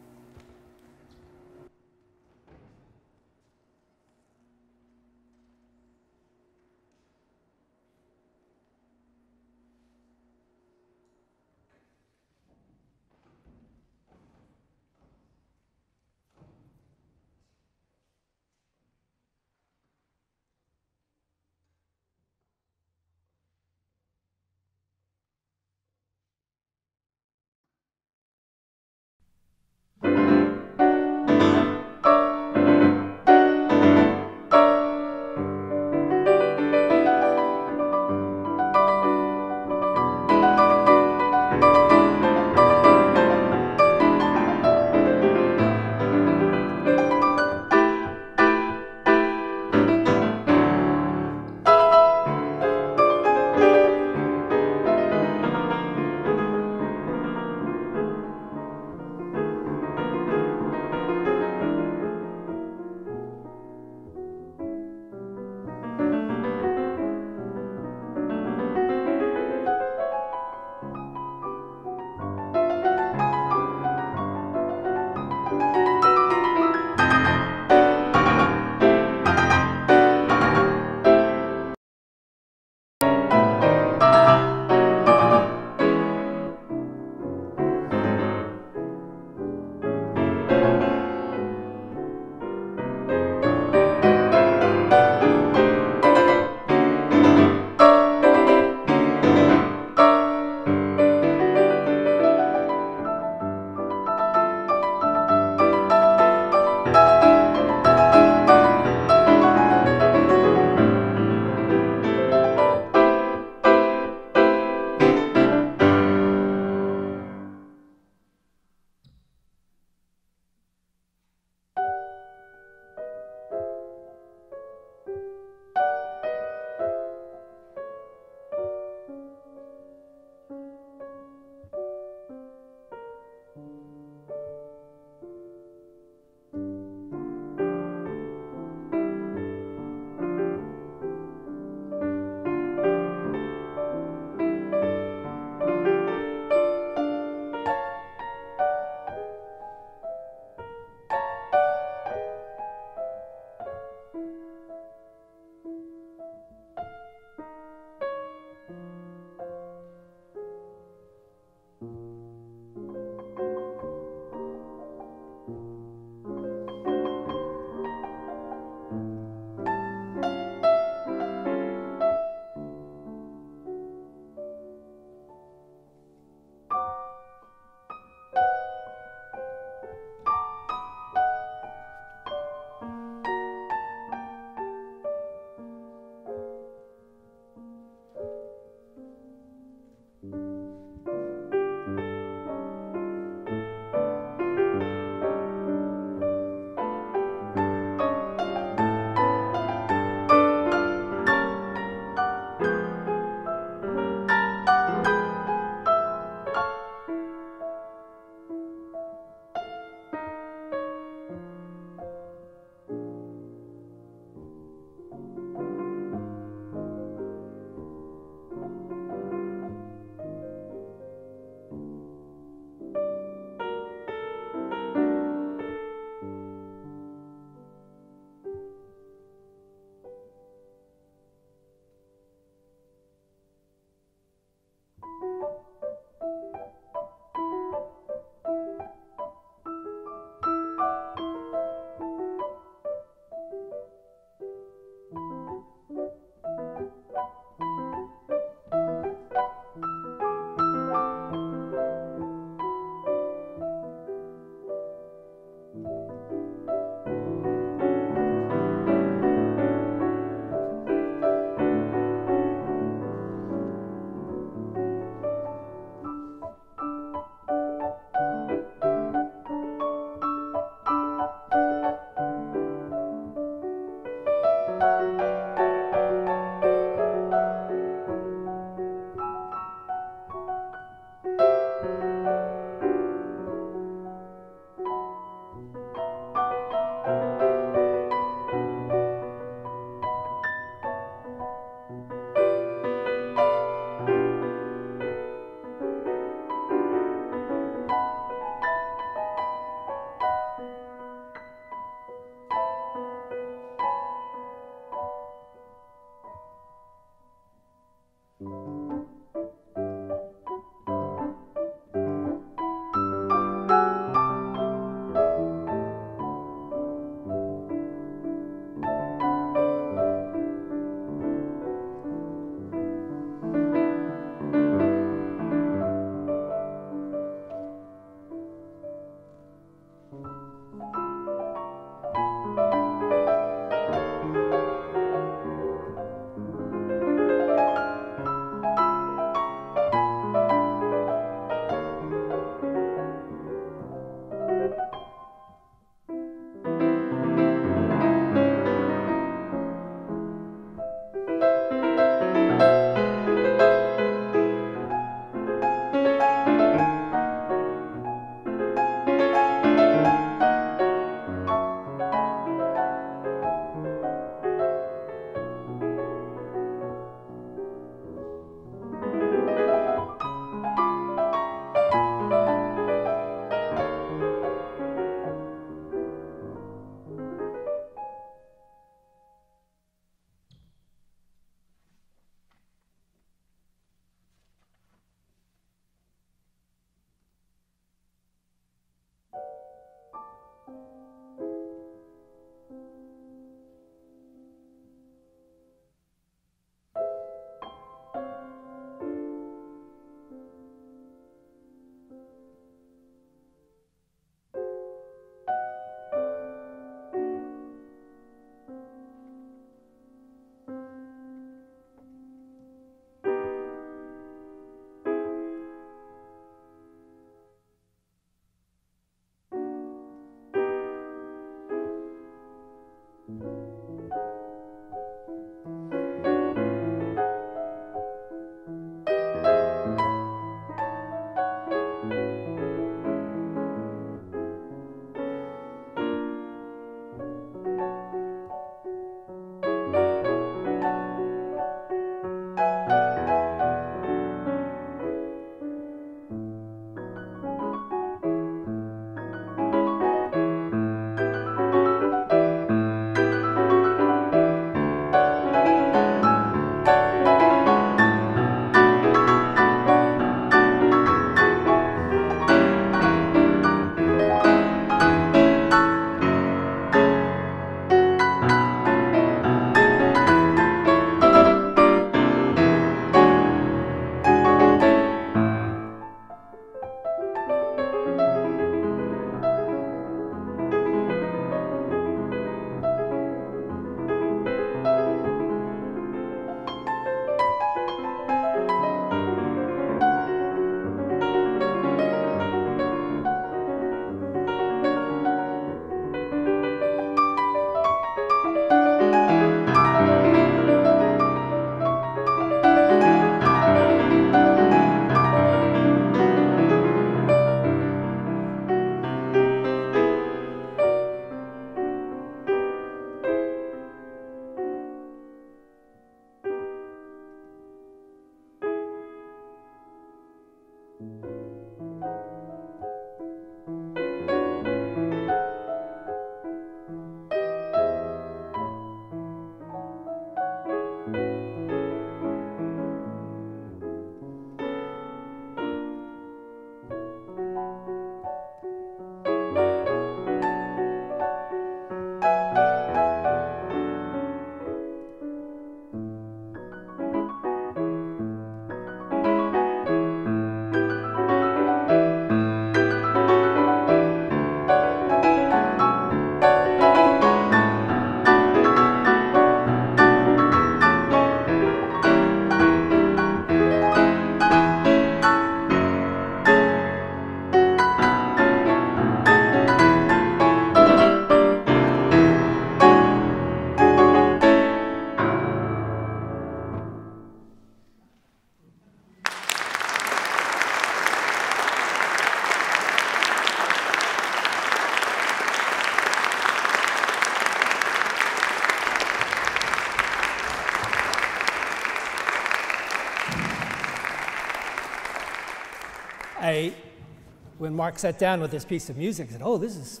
Mark sat down with this piece of music, I said, "Oh, this is,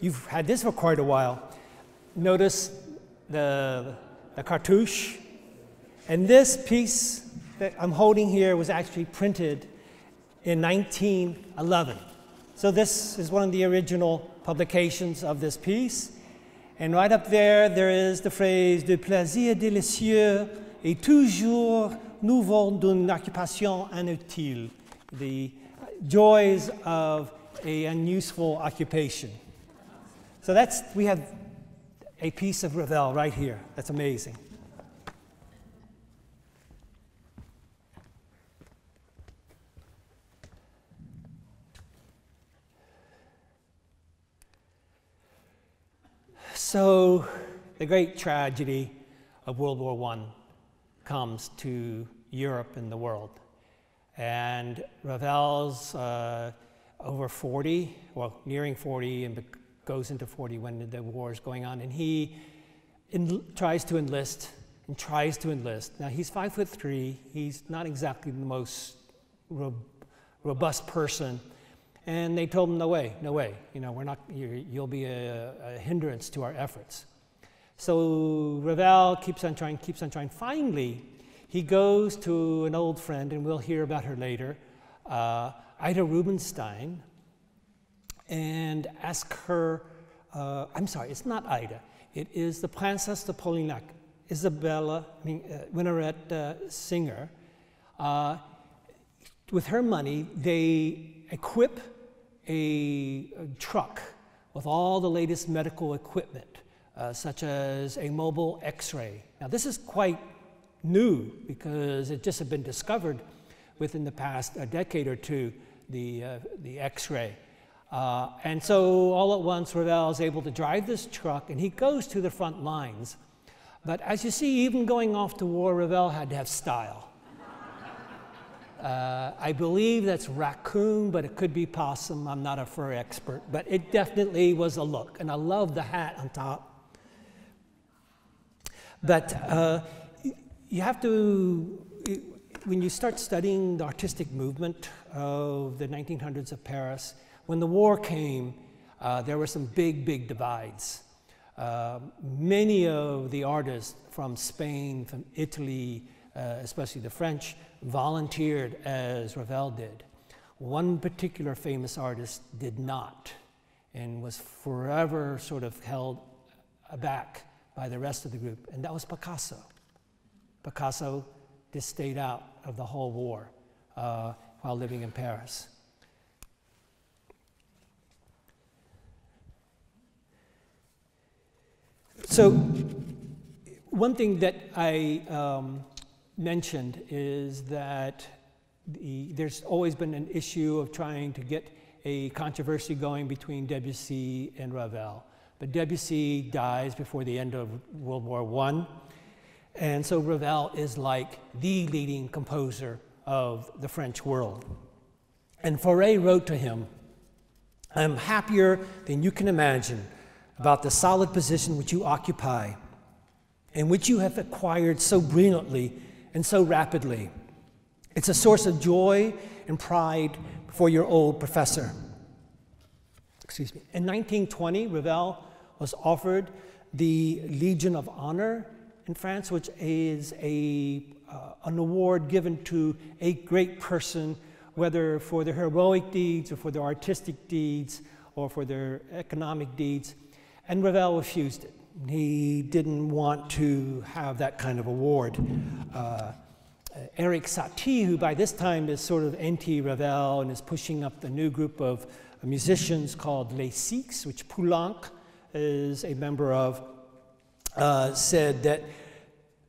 you've had this for quite a while." Notice the the cartouche, and this piece that I'm holding here was actually printed in 1911. So this is one of the original publications of this piece. And right up there, there is the phrase de plaisir délicieux et toujours nouveau d'une occupation inutile. The joys of a unuseful occupation. So that's, we have a piece of Ravel right here. That's amazing. So, the great tragedy of World War I comes to Europe and the world. And Ravel's uh, over 40, well, nearing 40, and goes into 40 when the war is going on. And he tries to enlist and tries to enlist. Now, he's five foot three, he's not exactly the most robust person. And they told him, no way, no way. You know, we're not, you'll be a, a hindrance to our efforts. So Ravel keeps on trying, keeps on trying. Finally, he goes to an old friend, and we'll hear about her later, uh, Ida Rubinstein, and ask her, uh, I'm sorry, it's not Ida, it is the Princess de Polignac, Isabella I mean, uh, uh, Singer. Uh, with her money, they equip a, a, truck with all the latest medical equipment, uh, such as a mobile x ray. Now, this is quite new because it just had been discovered within the past a decade or two, the, uh, the X-ray. Uh, and so all at once, Ravel is able to drive this truck and he goes to the front lines. But as you see, even going off to war, Ravel had to have style. [LAUGHS] Uh, I believe that's raccoon, but it could be possum. I'm not a fur expert, but it definitely was a look. And I love the hat on top. But uh, you have to, when you start studying the artistic movement of the 1900s of Paris, when the war came, uh, there were some big, big divides. Uh, many of the artists from Spain, from Italy, uh, especially the French, volunteered as Ravel did. One particular famous artist did not and was forever sort of held aback by the rest of the group, and that was Picasso. Picasso just stayed out of the whole war uh, while living in Paris. So, one thing that I um, mentioned is that the, there's always been an issue of trying to get a controversy going between Debussy and Ravel. But Debussy dies before the end of World War I. And so Ravel is like the leading composer of the French world. And Fauré wrote to him, I'm happier than you can imagine about the solid position which you occupy and which you have acquired so brilliantly and so rapidly. It's a source of joy and pride for your old professor. Excuse me. In 1920, Ravel was offered the Legion of Honor in France, which is a, uh, an award given to a great person, whether for their heroic deeds or for their artistic deeds or for their economic deeds. And Ravel refused it. He didn't want to have that kind of award. Uh, Erik Satie, who by this time is sort of anti-Ravel and is pushing up the new group of musicians called Les Six, which Poulenc is a member of, uh, said that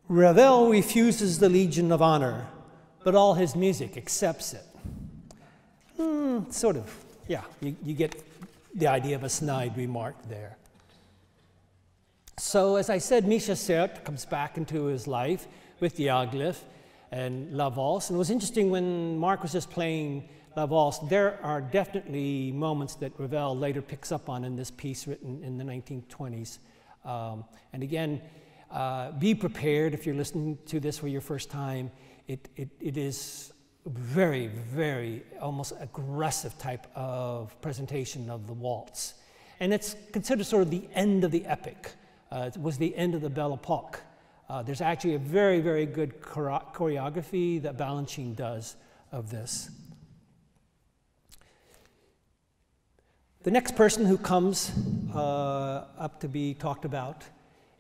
Ravel refuses the Legion of Honor, but all his music accepts it. Mm, sort of, yeah, you, you get the idea of a snide remark there. So, as I said, Misha Sert comes back into his life with Diaghilev and La Valse. And it was interesting when Mark was just playing La Valse, there are definitely moments that Ravel later picks up on in this piece written in the 1920s. Um, and again, uh, be prepared if you're listening to this for your first time. It, it, it is very, very almost aggressive type of presentation of the waltz. And it's considered sort of the end of the epic. Uh, it was the end of the Belle Epoque. Uh, there's actually a very, very good choreography that Balanchine does of this. The next person who comes uh, up to be talked about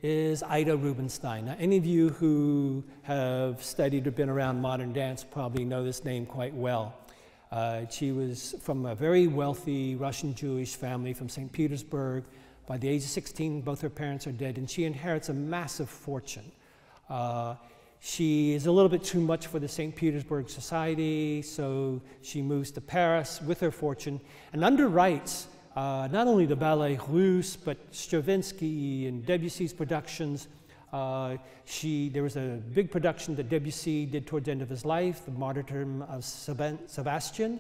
is Ida Rubinstein. Now, any of you who have studied or been around modern dance probably know this name quite well. Uh, she was from a very wealthy Russian Jewish family from St. Petersburg. By the age of 16, both her parents are dead, and she inherits a massive fortune. Uh, she is a little bit too much for the St. Petersburg Society, so she moves to Paris with her fortune and underwrites uh, not only the Ballet Russe, but Stravinsky and Debussy's productions. Uh, she, there was a big production that Debussy did towards the end of his life, The Martyrdom of Sebastian,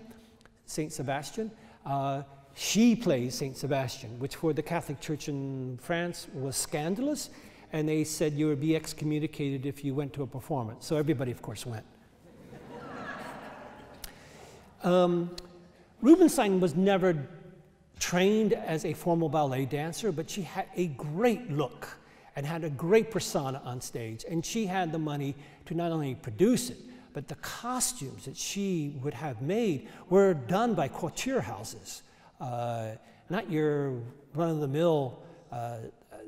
Saint Sebastian. Uh, she plays Saint Sebastian, which for the Catholic Church in France was scandalous, and they said you would be excommunicated if you went to a performance. So everybody, of course, went. [LAUGHS] um, Rubinstein was never trained as a formal ballet dancer, but she had a great look and had a great persona on stage. And she had the money to not only produce it, but the costumes that she would have made were done by couture houses, uh, not your run of the mill uh,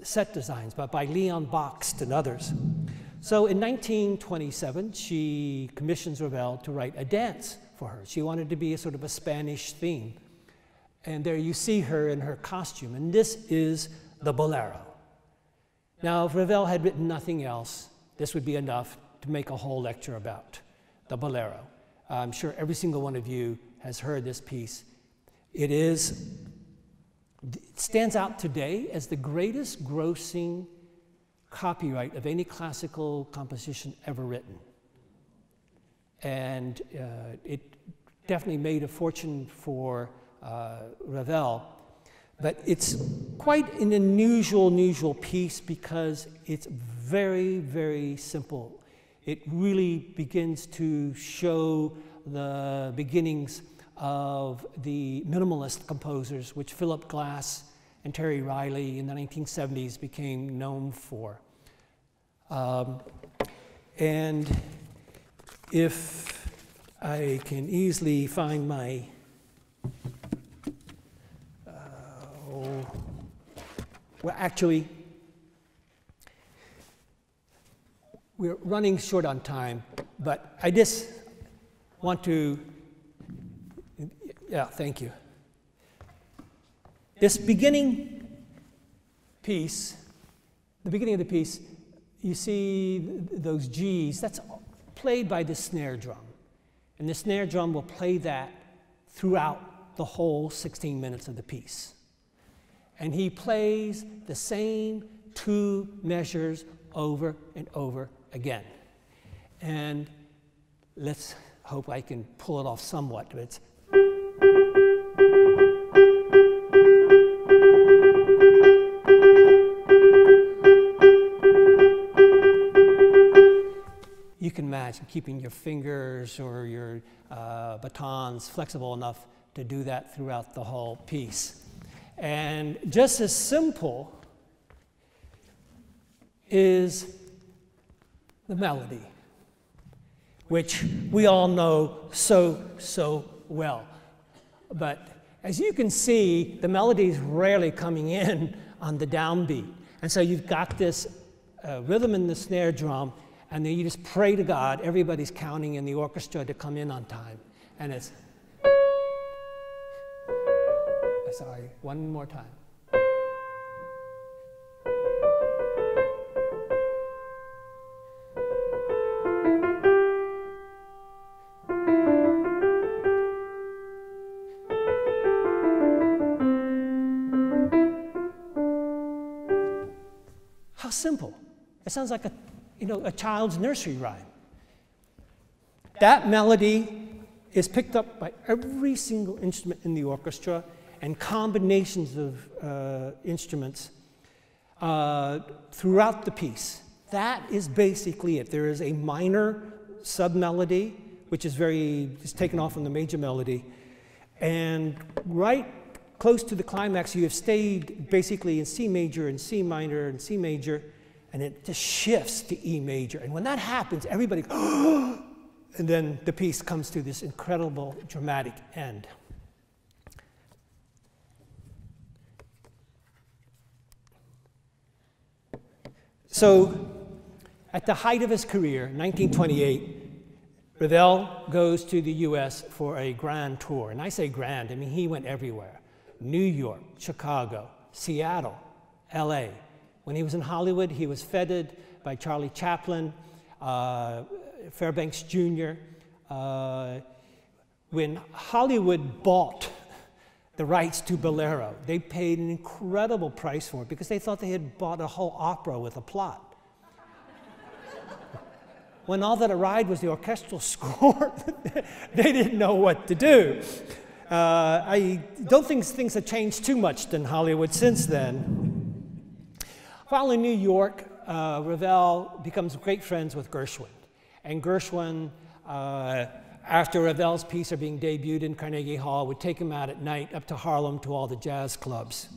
set designs, but by Leon Bakst and others. So in 1927, she commissions Ravel to write a dance for her. She wanted to be a sort of a Spanish theme. And there you see her in her costume. And this is the bolero. Now, if Ravel had written nothing else, this would be enough to make a whole lecture about the bolero. I'm sure every single one of you has heard this piece. It is, it stands out today as the greatest grossing copyright of any classical composition ever written. And uh, it definitely made a fortune for Ravel. But it's quite an unusual, unusual piece because it's very, very simple. It really begins to show the beginnings of the minimalist composers, which Philip Glass and Terry Riley in the 1970s became known for. Um, and if I can easily find my Oh. Well, actually, we're running short on time, but I just want to, yeah, thank you. This beginning piece, the beginning of the piece, you see those G's, that's played by the snare drum. And the snare drum will play that throughout the whole 16 minutes of the piece and he plays the same two measures over and over again. And let's hope I can pull it off somewhat. but It's you can imagine keeping your fingers or your uh, batons flexible enough to do that throughout the whole piece. And just as simple is the melody, which we all know so, so well. But as you can see, the melody is rarely coming in on the downbeat. And so you've got this uh, rhythm in the snare drum, and then you just pray to God, everybody's counting in the orchestra to come in on time. And it's, sorry, one more time. How simple. It sounds like a, you know, a child's nursery rhyme. That melody is picked up by every single instrument in the orchestra and combinations of uh, instruments uh, throughout the piece. That is basically it. There is a minor submelody, which is very, is taken off from the major melody. And right close to the climax, you have stayed basically in C major and C minor and C major, and it just shifts to E major. And when that happens, everybody, [GASPS] and then the piece comes to this incredible dramatic end. So, at the height of his career, 1928, Ravel goes to the US for a grand tour. And I say grand, I mean, he went everywhere New York, Chicago, Seattle, LA. When he was in Hollywood, he was feted by Charlie Chaplin, uh, Fairbanks Jr. Uh, when Hollywood bought the rights to Bolero, they paid an incredible price for it because they thought they had bought a whole opera with a plot. when all that arrived was the orchestral [LAUGHS] score, they didn't know what to do. Uh, I don't think things have changed too much in Hollywood since then. While in New York, uh, Ravel becomes great friends with Gershwin. And Gershwin, uh, after Ravel's piece are being debuted in Carnegie Hall, would take him out at night up to Harlem to all the jazz clubs.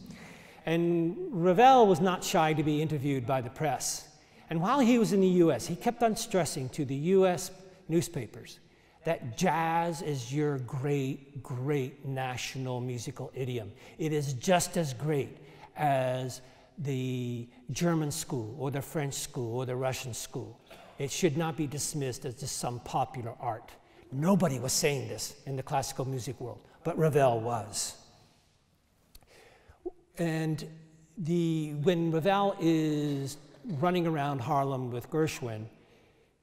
And Ravel was not shy to be interviewed by the press. And while he was in the US, he kept on stressing to the US newspapers that jazz is your great, great national musical idiom. It is just as great as the German school or the French school or the Russian school. It should not be dismissed as just some popular art. Nobody was saying this in the classical music world, but Ravel was. And the, when Ravel is running around Harlem with Gershwin,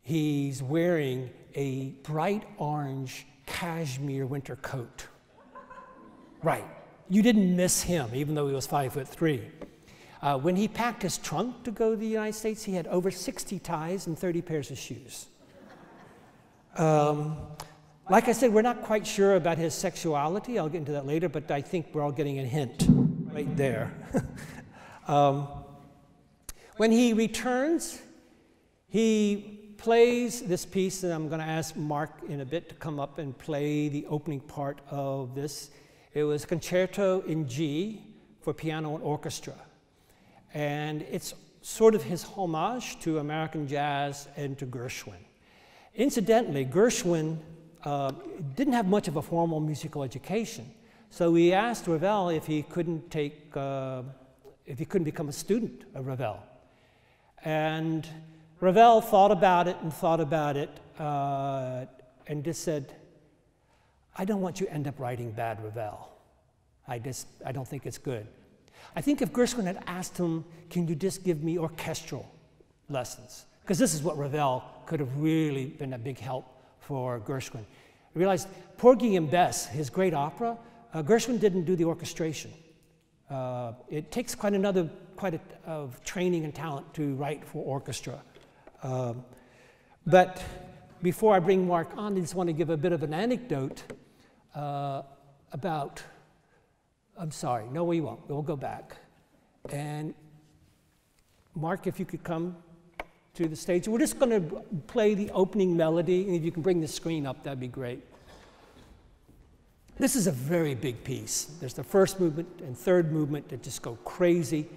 he's wearing a bright orange cashmere winter coat. Right. You didn't miss him, even though he was five foot three. Uh, when he packed his trunk to go to the United States, he had over 60 ties and 30 pairs of shoes. Um, like I said, we're not quite sure about his sexuality. I'll get into that later, but I think we're all getting a hint right there. [LAUGHS] um, when he returns, he plays this piece, and I'm going to ask Mark in a bit to come up and play the opening part of this. It was Concerto in G for piano and orchestra. And it's sort of his homage to American jazz and to Gershwin. Incidentally, Gershwin uh, didn't have much of a formal musical education. So he asked Ravel if he couldn't take, uh, if he couldn't become a student of Ravel. And Ravel thought about it and thought about it uh, and just said, I don't want you to end up writing bad Ravel. I just, I don't think it's good. I think if Gershwin had asked him, can you just give me orchestral lessons? Because this is what Ravel could have really been a big help for Gershwin. I realized Porgy and Bess, his great opera, uh, Gershwin didn't do the orchestration. Uh, it takes quite another, quite a, of training and talent to write for orchestra. Um, but before I bring Mark on, I just want to give a bit of an anecdote uh, about, I'm sorry, no, we won't. We'll go back. And Mark, if you could come to the stage. We're just going to play the opening melody, and if you can bring the screen up, that'd be great. This is a very big piece. There's the first movement and third movement that just go crazy,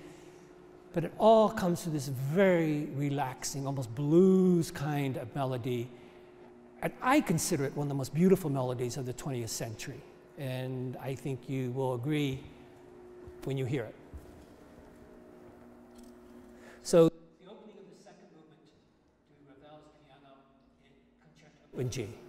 but it all comes to this very relaxing, almost blues kind of melody. And I consider it one of the most beautiful melodies of the 20th century. And I think you will agree when you hear it. So, the opening of the second movement to Ravel's piano in concerto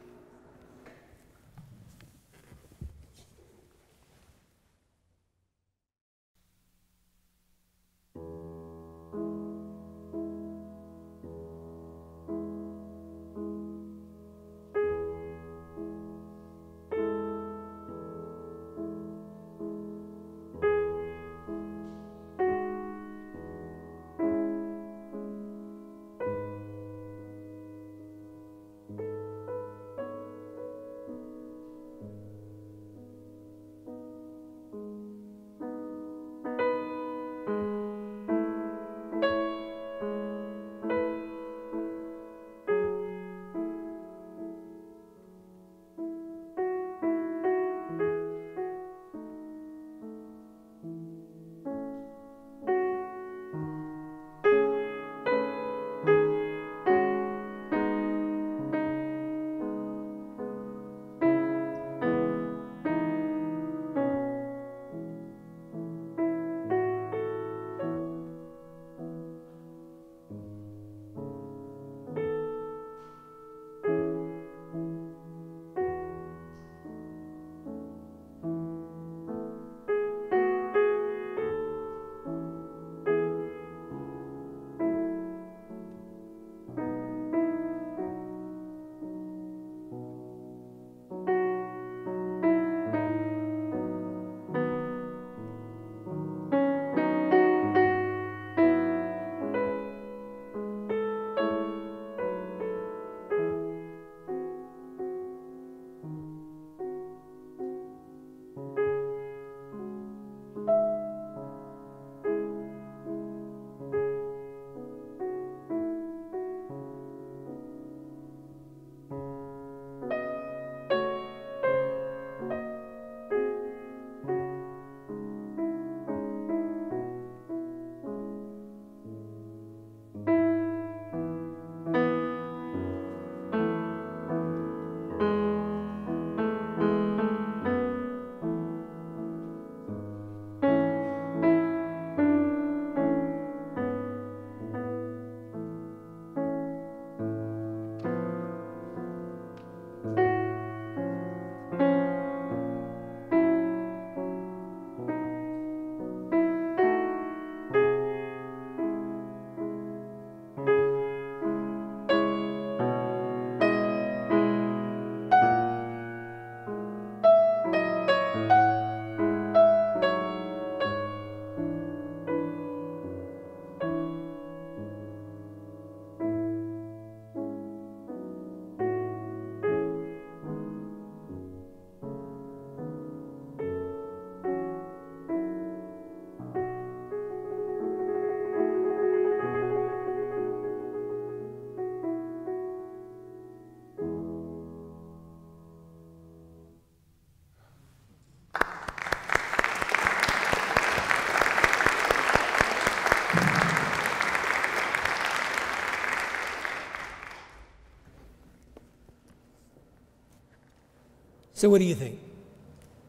So, what do you think?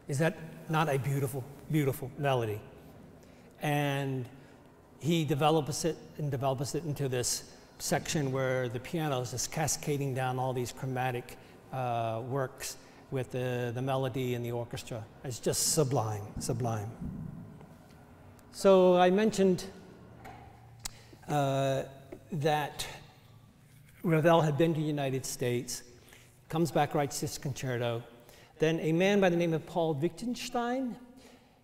Is that not a beautiful, beautiful melody? And he develops it and develops it into this section where the piano is just cascading down all these chromatic uh, works with the, the melody and the orchestra. It's just sublime, sublime. So I mentioned uh, that Ravel had been to the United States, comes back, writes this concerto, then a man by the name of Paul Wittgenstein.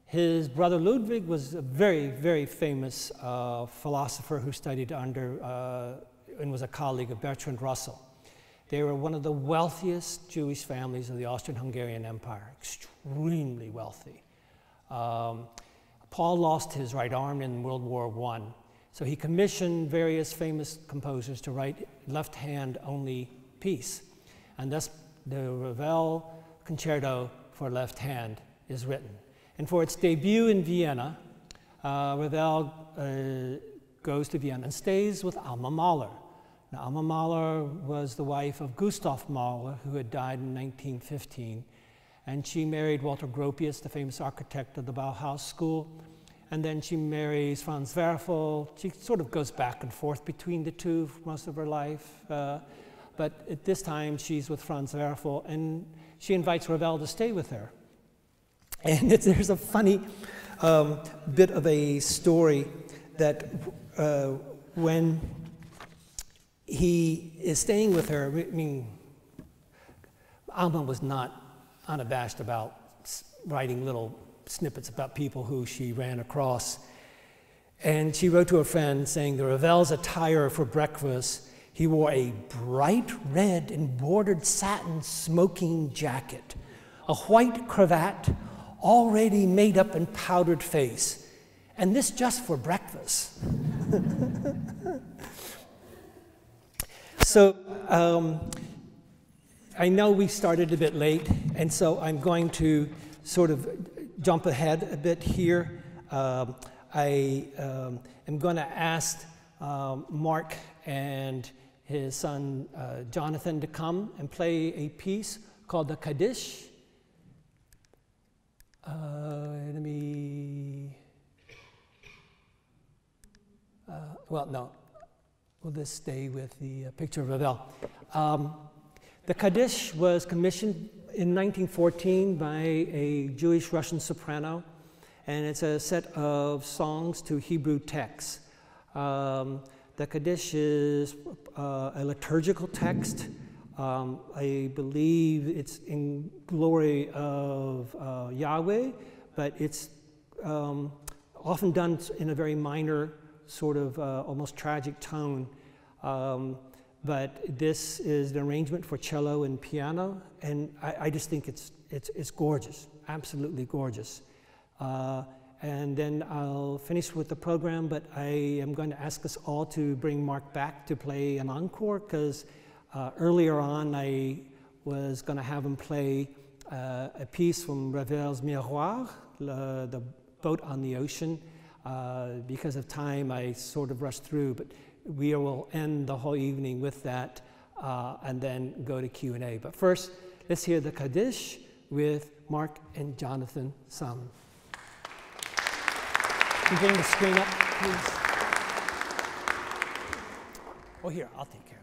His brother Ludwig was a very, very famous uh, philosopher who studied under uh, and was a colleague of Bertrand Russell. They were one of the wealthiest Jewish families of the Austrian-Hungarian Empire, extremely wealthy. Um, Paul lost his right arm in World War I, So he commissioned various famous composers to write left hand only piece. And thus the Ravel Concerto for Left Hand is written. And for its debut in Vienna, uh, Ravel uh, goes to Vienna and stays with Alma Mahler. Now, Alma Mahler was the wife of Gustav Mahler, who had died in 1915. And she married Walter Gropius, the famous architect of the Bauhaus School. And then she marries Franz Werfel. She sort of goes back and forth between the two for most of her life. Uh, but at this time, she's with Franz Werfel, and she invites Ravel to stay with her. And [LAUGHS] there's a funny um, bit of a story that uh, when he is staying with her, I mean, Alma was not unabashed about writing little snippets about people who she ran across. And she wrote to a friend saying, The Ravel's attire for breakfast, he wore a bright red embroidered satin smoking jacket, a white cravat, already made up and powdered face, and this just for breakfast. [LAUGHS] so, um, I know we started a bit late, and so I'm going to sort of jump ahead a bit here. Um, I um, am going to ask um, Mark and his son uh, Jonathan to come and play a piece called the Kaddish. Uh, let me. Uh, well, no. We'll just stay with the uh, picture of Ravel. Um, the Kaddish was commissioned in 1914 by a Jewish Russian soprano, and it's a set of songs to Hebrew texts. Um, the Kaddish is uh, a liturgical text. Um, I believe it's in glory of uh, Yahweh, but it's um, often done in a very minor, sort of uh, almost tragic tone. Um, but this is an arrangement for cello and piano, and I, I just think it's, it's, it's gorgeous, absolutely gorgeous. Uh, and then I'll finish with the program, but I am going to ask us all to bring Mark back to play an encore because uh, earlier on, I was going to have him play uh, a piece from Ravel's Miroir, the, the boat on the ocean. Uh, because of time, I sort of rushed through, but we will end the whole evening with that uh, and then go to Q&A. But first, let's hear the Kaddish with Mark and Jonathan Salman. You bring the screen up, please? Oh, here, I'll take care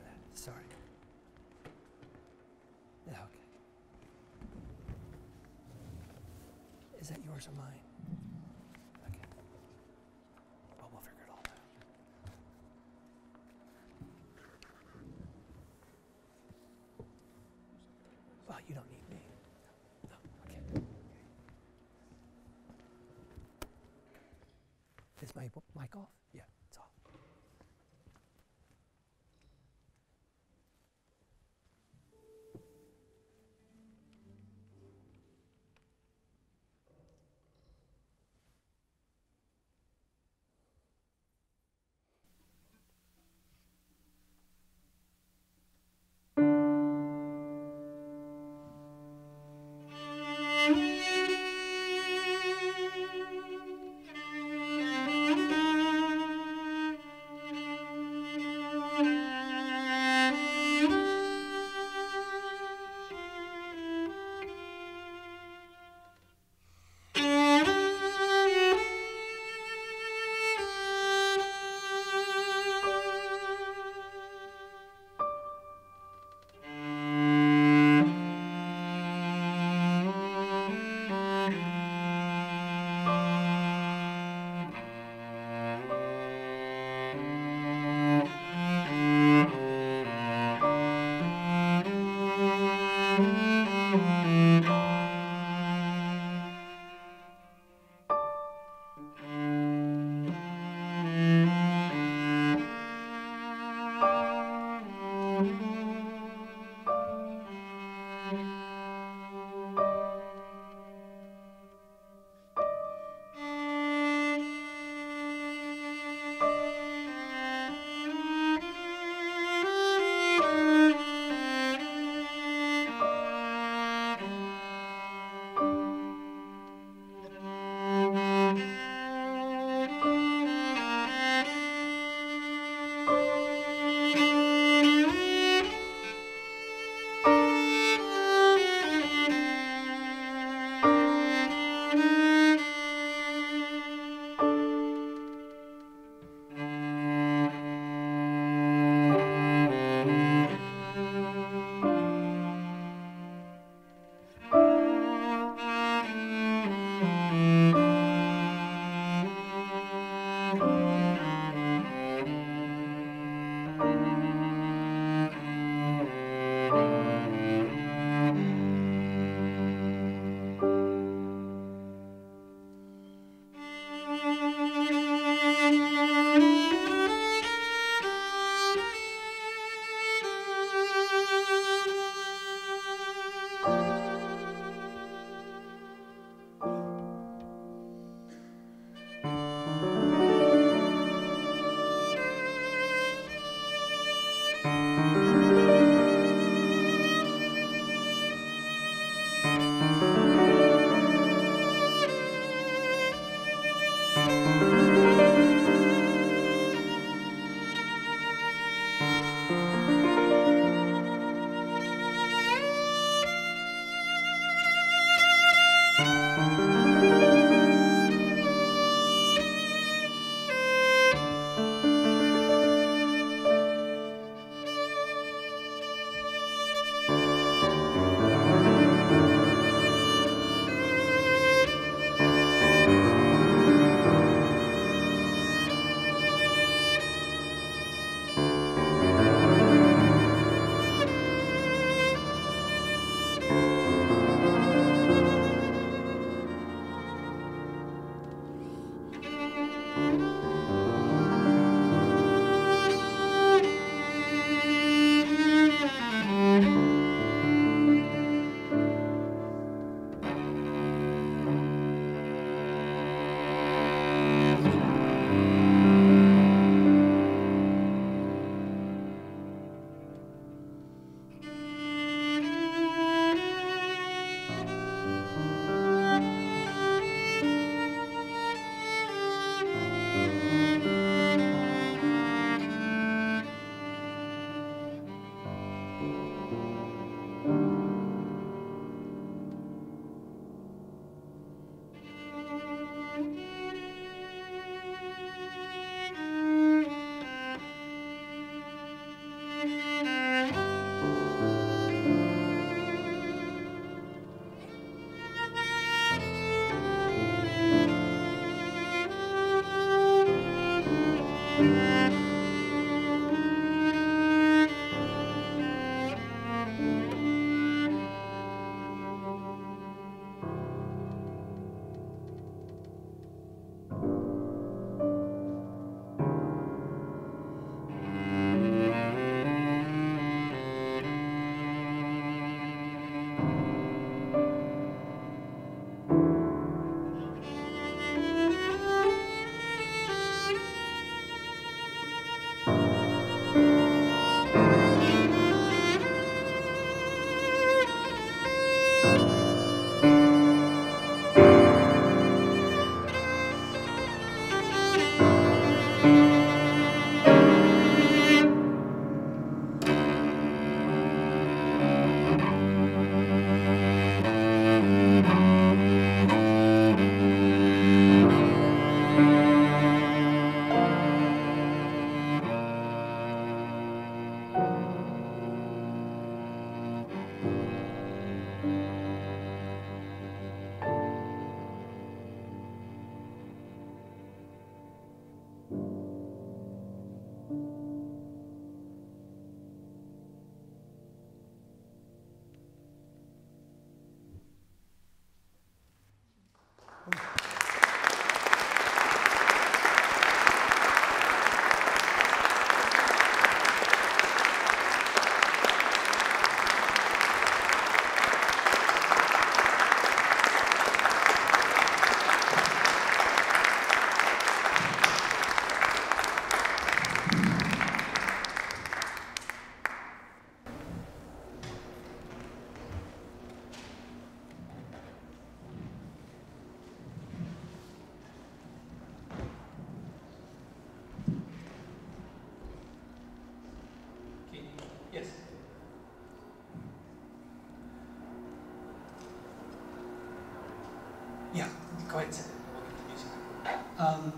Um,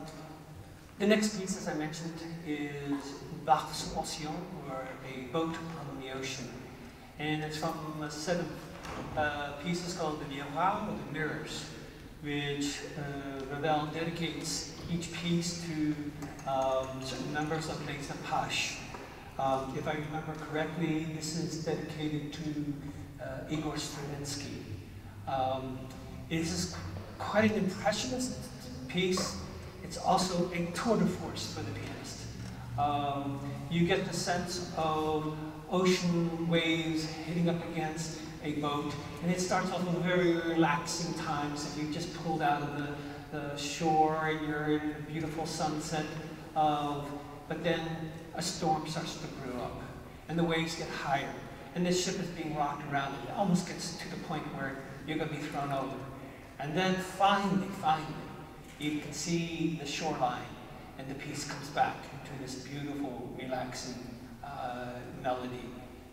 the next piece, as I mentioned, is Barque sur l'Océan, or a boat on the ocean. And it's from a set of uh, pieces called the Miroir, or the Mirrors, which uh, Ravel dedicates each piece to um, certain members of Les Apaches. Um, if I remember correctly, this is dedicated to uh, Igor Stravinsky. Um, it is quite an impressionist piece. It's also a tour de force for the pianist. Um, you get the sense of ocean waves hitting up against a boat, and it starts off with very relaxing times that you just pulled out of the, the shore and you're in a beautiful sunset of, but then a storm starts to brew up, and the waves get higher, and this ship is being rocked around, it almost gets to the point where you're going to be thrown over. And then finally, finally, you can see the shoreline, and the piece comes back to this beautiful, relaxing uh, melody.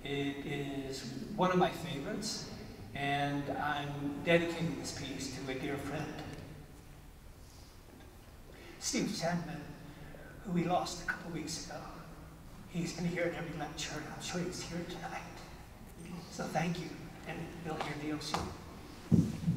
It is one of my favorites, and I'm dedicating this piece to a dear friend, Steve Sandman, who we lost a couple weeks ago. He's been here at every lecture, and I'm sure he's here tonight. So thank you, and we'll hear the OC.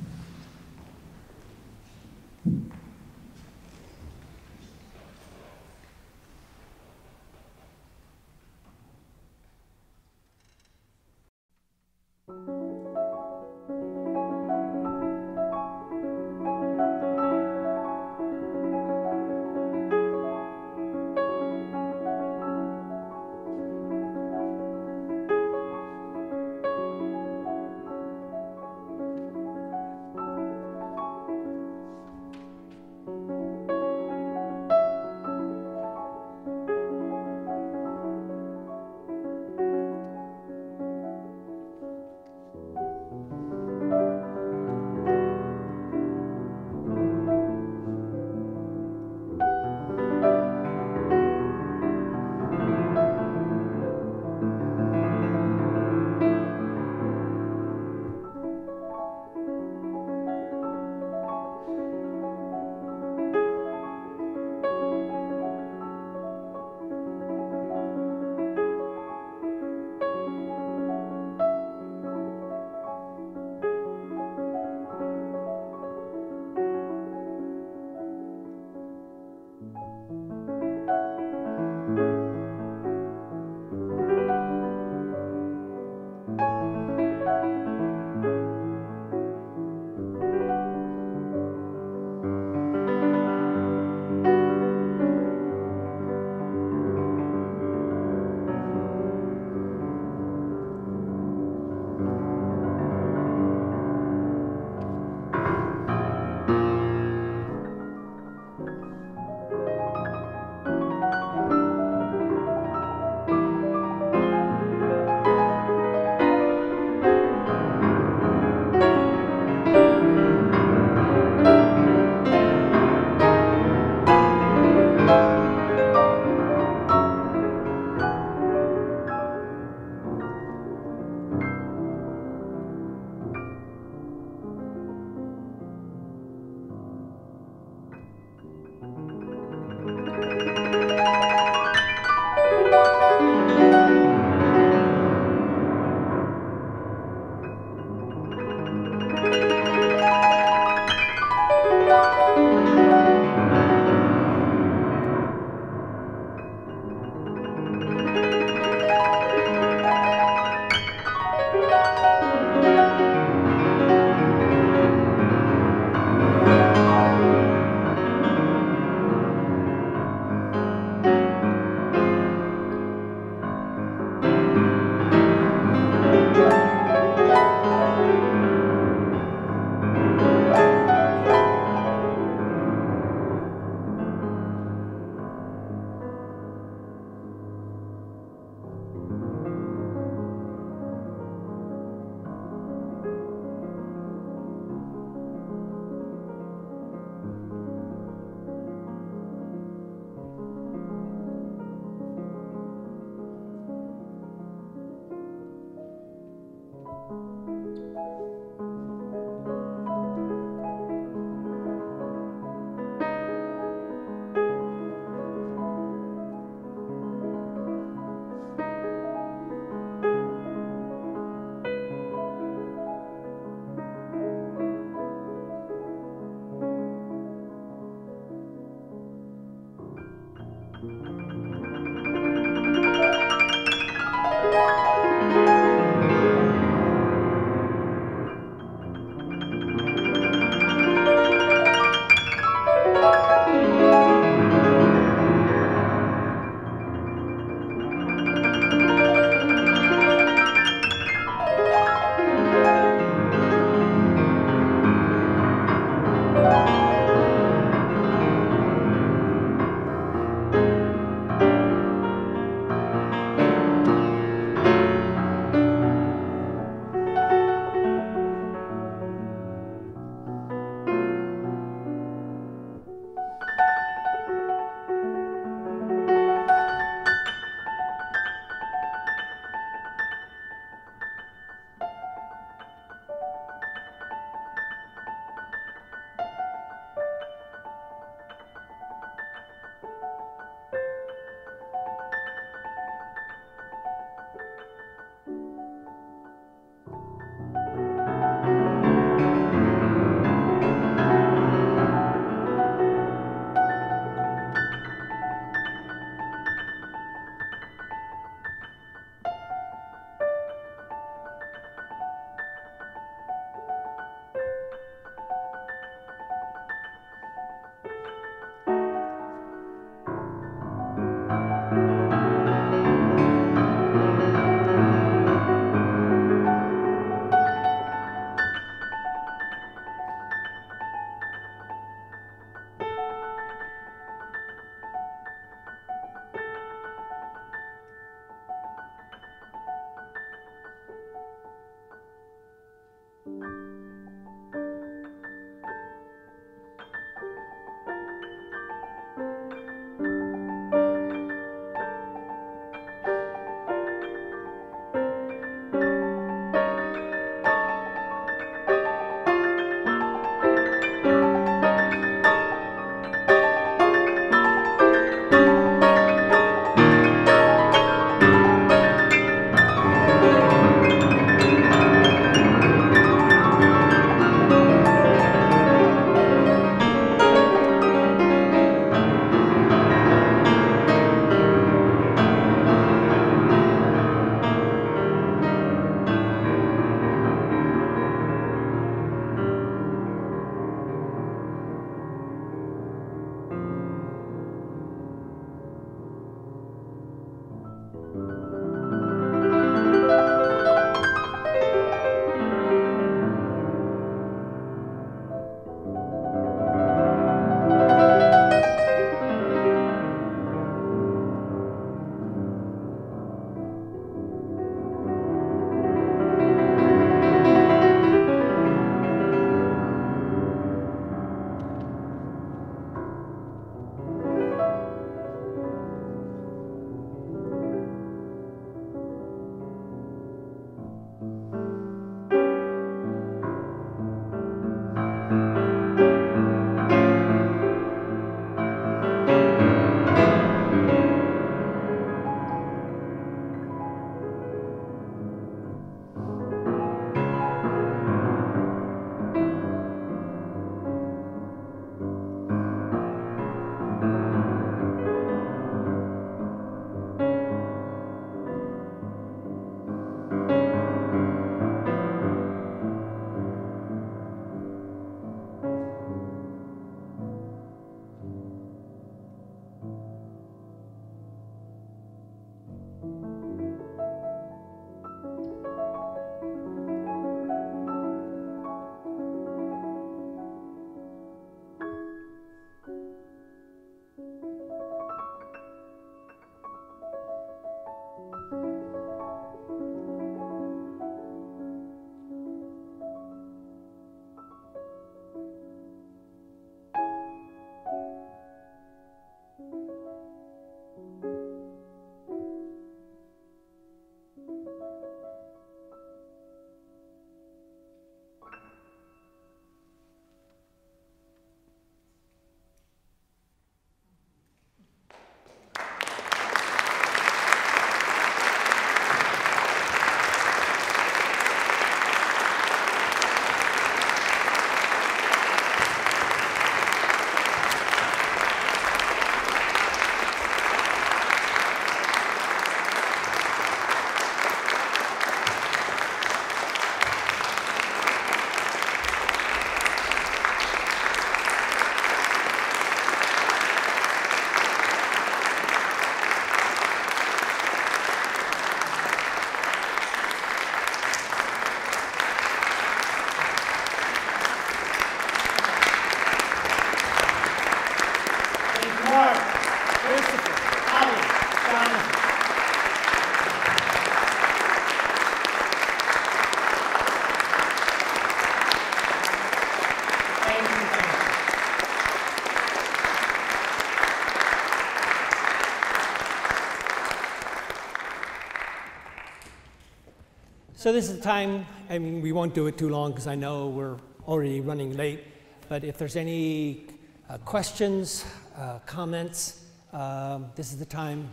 So this is the time, I mean, we won't do it too long because I know we're already running late, but if there's any uh, questions, uh, comments, um, this is the time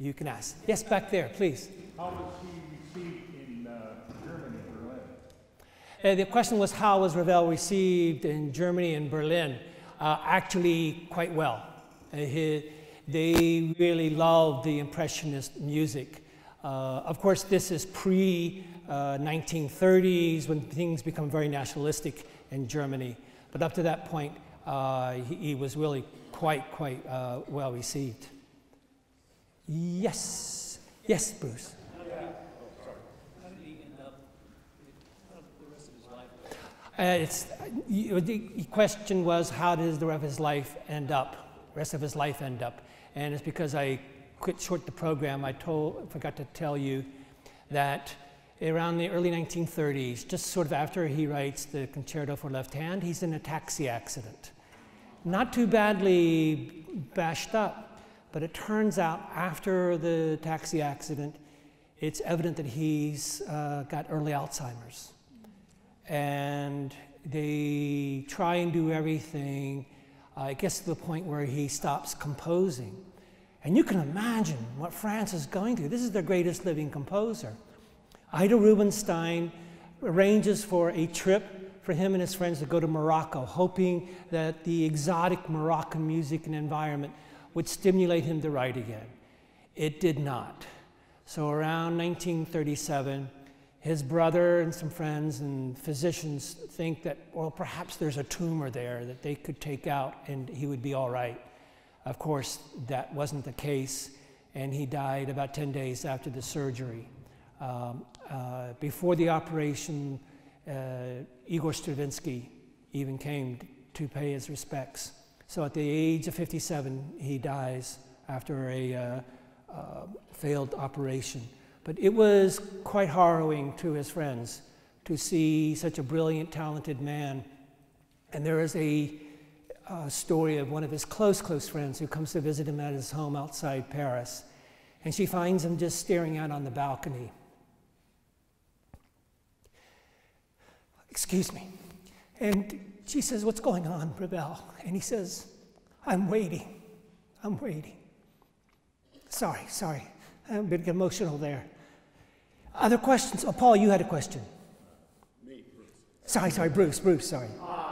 you can ask. Yes, back there, please. How was he received in uh, Germany, Berlin? Uh, the question was how was Ravel received in Germany and Berlin? Uh, actually, quite well. Uh, he, they really loved the Impressionist music. Uh, of course, this is pre 1930s when things become very nationalistic in Germany. But up to that point, uh, he, he, was really quite, quite uh, well received. Yes. Yes, Bruce. Uh, it's, the question was, how does the rest of his life end up? Rest of his life end up? And it's because I quit short the program. I told, forgot to tell you that around the early 1930s, just sort of after he writes the Concerto for Left Hand, he's in a taxi accident. Not too badly bashed up, but it turns out after the taxi accident, it's evident that he's uh, got early Alzheimer's. And they try and do everything. It gets to the point where he stops composing. And you can imagine what France is going through. This is their greatest living composer. Ida Rubinstein arranges for a trip for him and his friends to go to Morocco, hoping that the exotic Moroccan music and environment would stimulate him to write again. It did not. So around 1937, his brother and some friends and physicians think that, well, perhaps there's a tumor there that they could take out and he would be all right. Of course, that wasn't the case, and he died about 10 days after the surgery. Um, uh, before the operation, uh, Igor Stravinsky even came to pay his respects. So at the age of 57, he dies after a uh, uh, failed operation. But it was quite harrowing to his friends to see such a brilliant, talented man. And there is a, a story of one of his close, close friends who comes to visit him at his home outside Paris. And she finds him just staring out on the balcony. Excuse me. And she says, What's going on, Ravel? And he says, I'm waiting. I'm waiting. Sorry, sorry. I'm a bit emotional there. Other questions? Oh, Paul, you had a question. Me, Bruce. Sorry, sorry, Bruce, Bruce, sorry. Ah.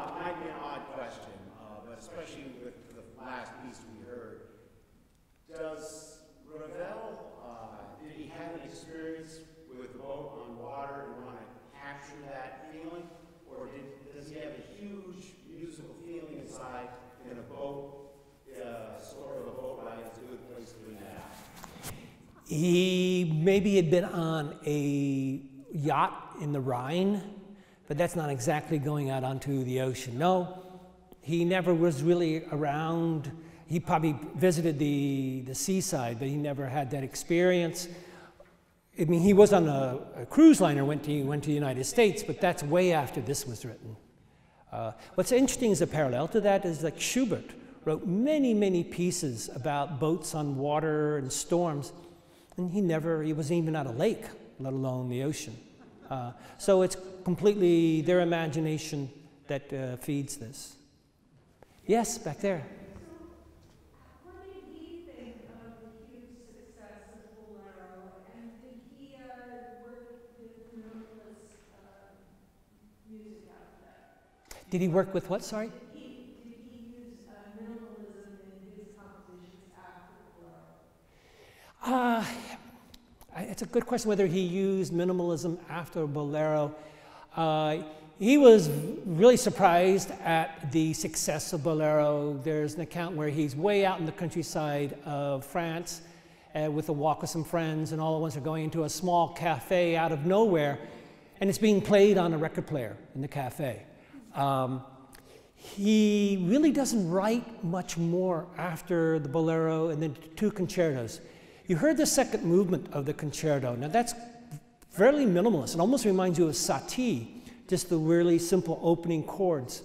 He maybe had been on a yacht in the Rhine, but that's not exactly going out onto the ocean. No, he never was really around. He probably visited the, the seaside, but he never had that experience. I mean, he was on a, a cruise liner, went to, went to the United States, but that's way after this was written. Uh, what's interesting as a parallel to that is that Schubert wrote many, many pieces about boats on water and storms. And he never, he wasn't even at a lake, let alone the ocean. Uh, so it's completely their imagination that uh, feeds this. Yes, back there. Did he work with what, sorry? Uh, it's a good question whether he used minimalism after Bolero. Uh, he was really surprised at the success of Bolero. There's an account where he's way out in the countryside of France uh, with a walk with some friends, and all at once are going into a small cafe out of nowhere, and it's being played on a record player in the cafe. Um, he really doesn't write much more after the Bolero and the two concertos. You heard the second movement of the concerto. Now that's fairly minimalist. It almost reminds you of Satie, just the really simple opening chords.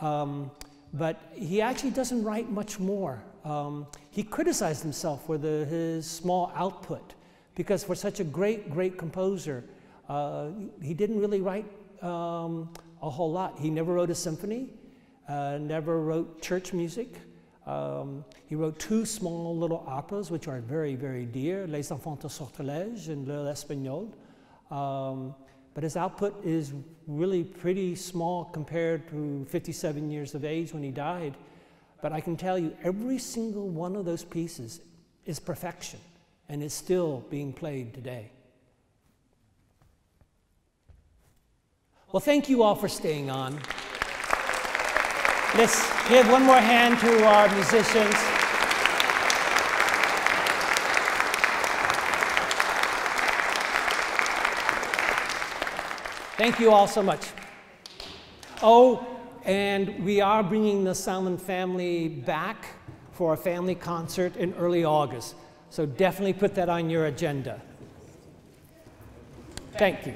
Um, but he actually doesn't write much more. Um, he criticized himself for the, his small output because for such a great, great composer, uh, he didn't really write um, a whole lot. He never wrote a symphony, uh, never wrote church music. Um, he wrote two small little operas, which are very, very dear Les Enfants de Sortilège and L'Espagnol. Um, but his output is really pretty small compared to 57 years of age when he died. But I can tell you, every single one of those pieces is perfection and is still being played today. Well, thank you all for staying on. Let's give one more hand to our musicians. Thank you all so much. Oh, and we are bringing the Salman family back for a family concert in early August. So definitely put that on your agenda. Thank you.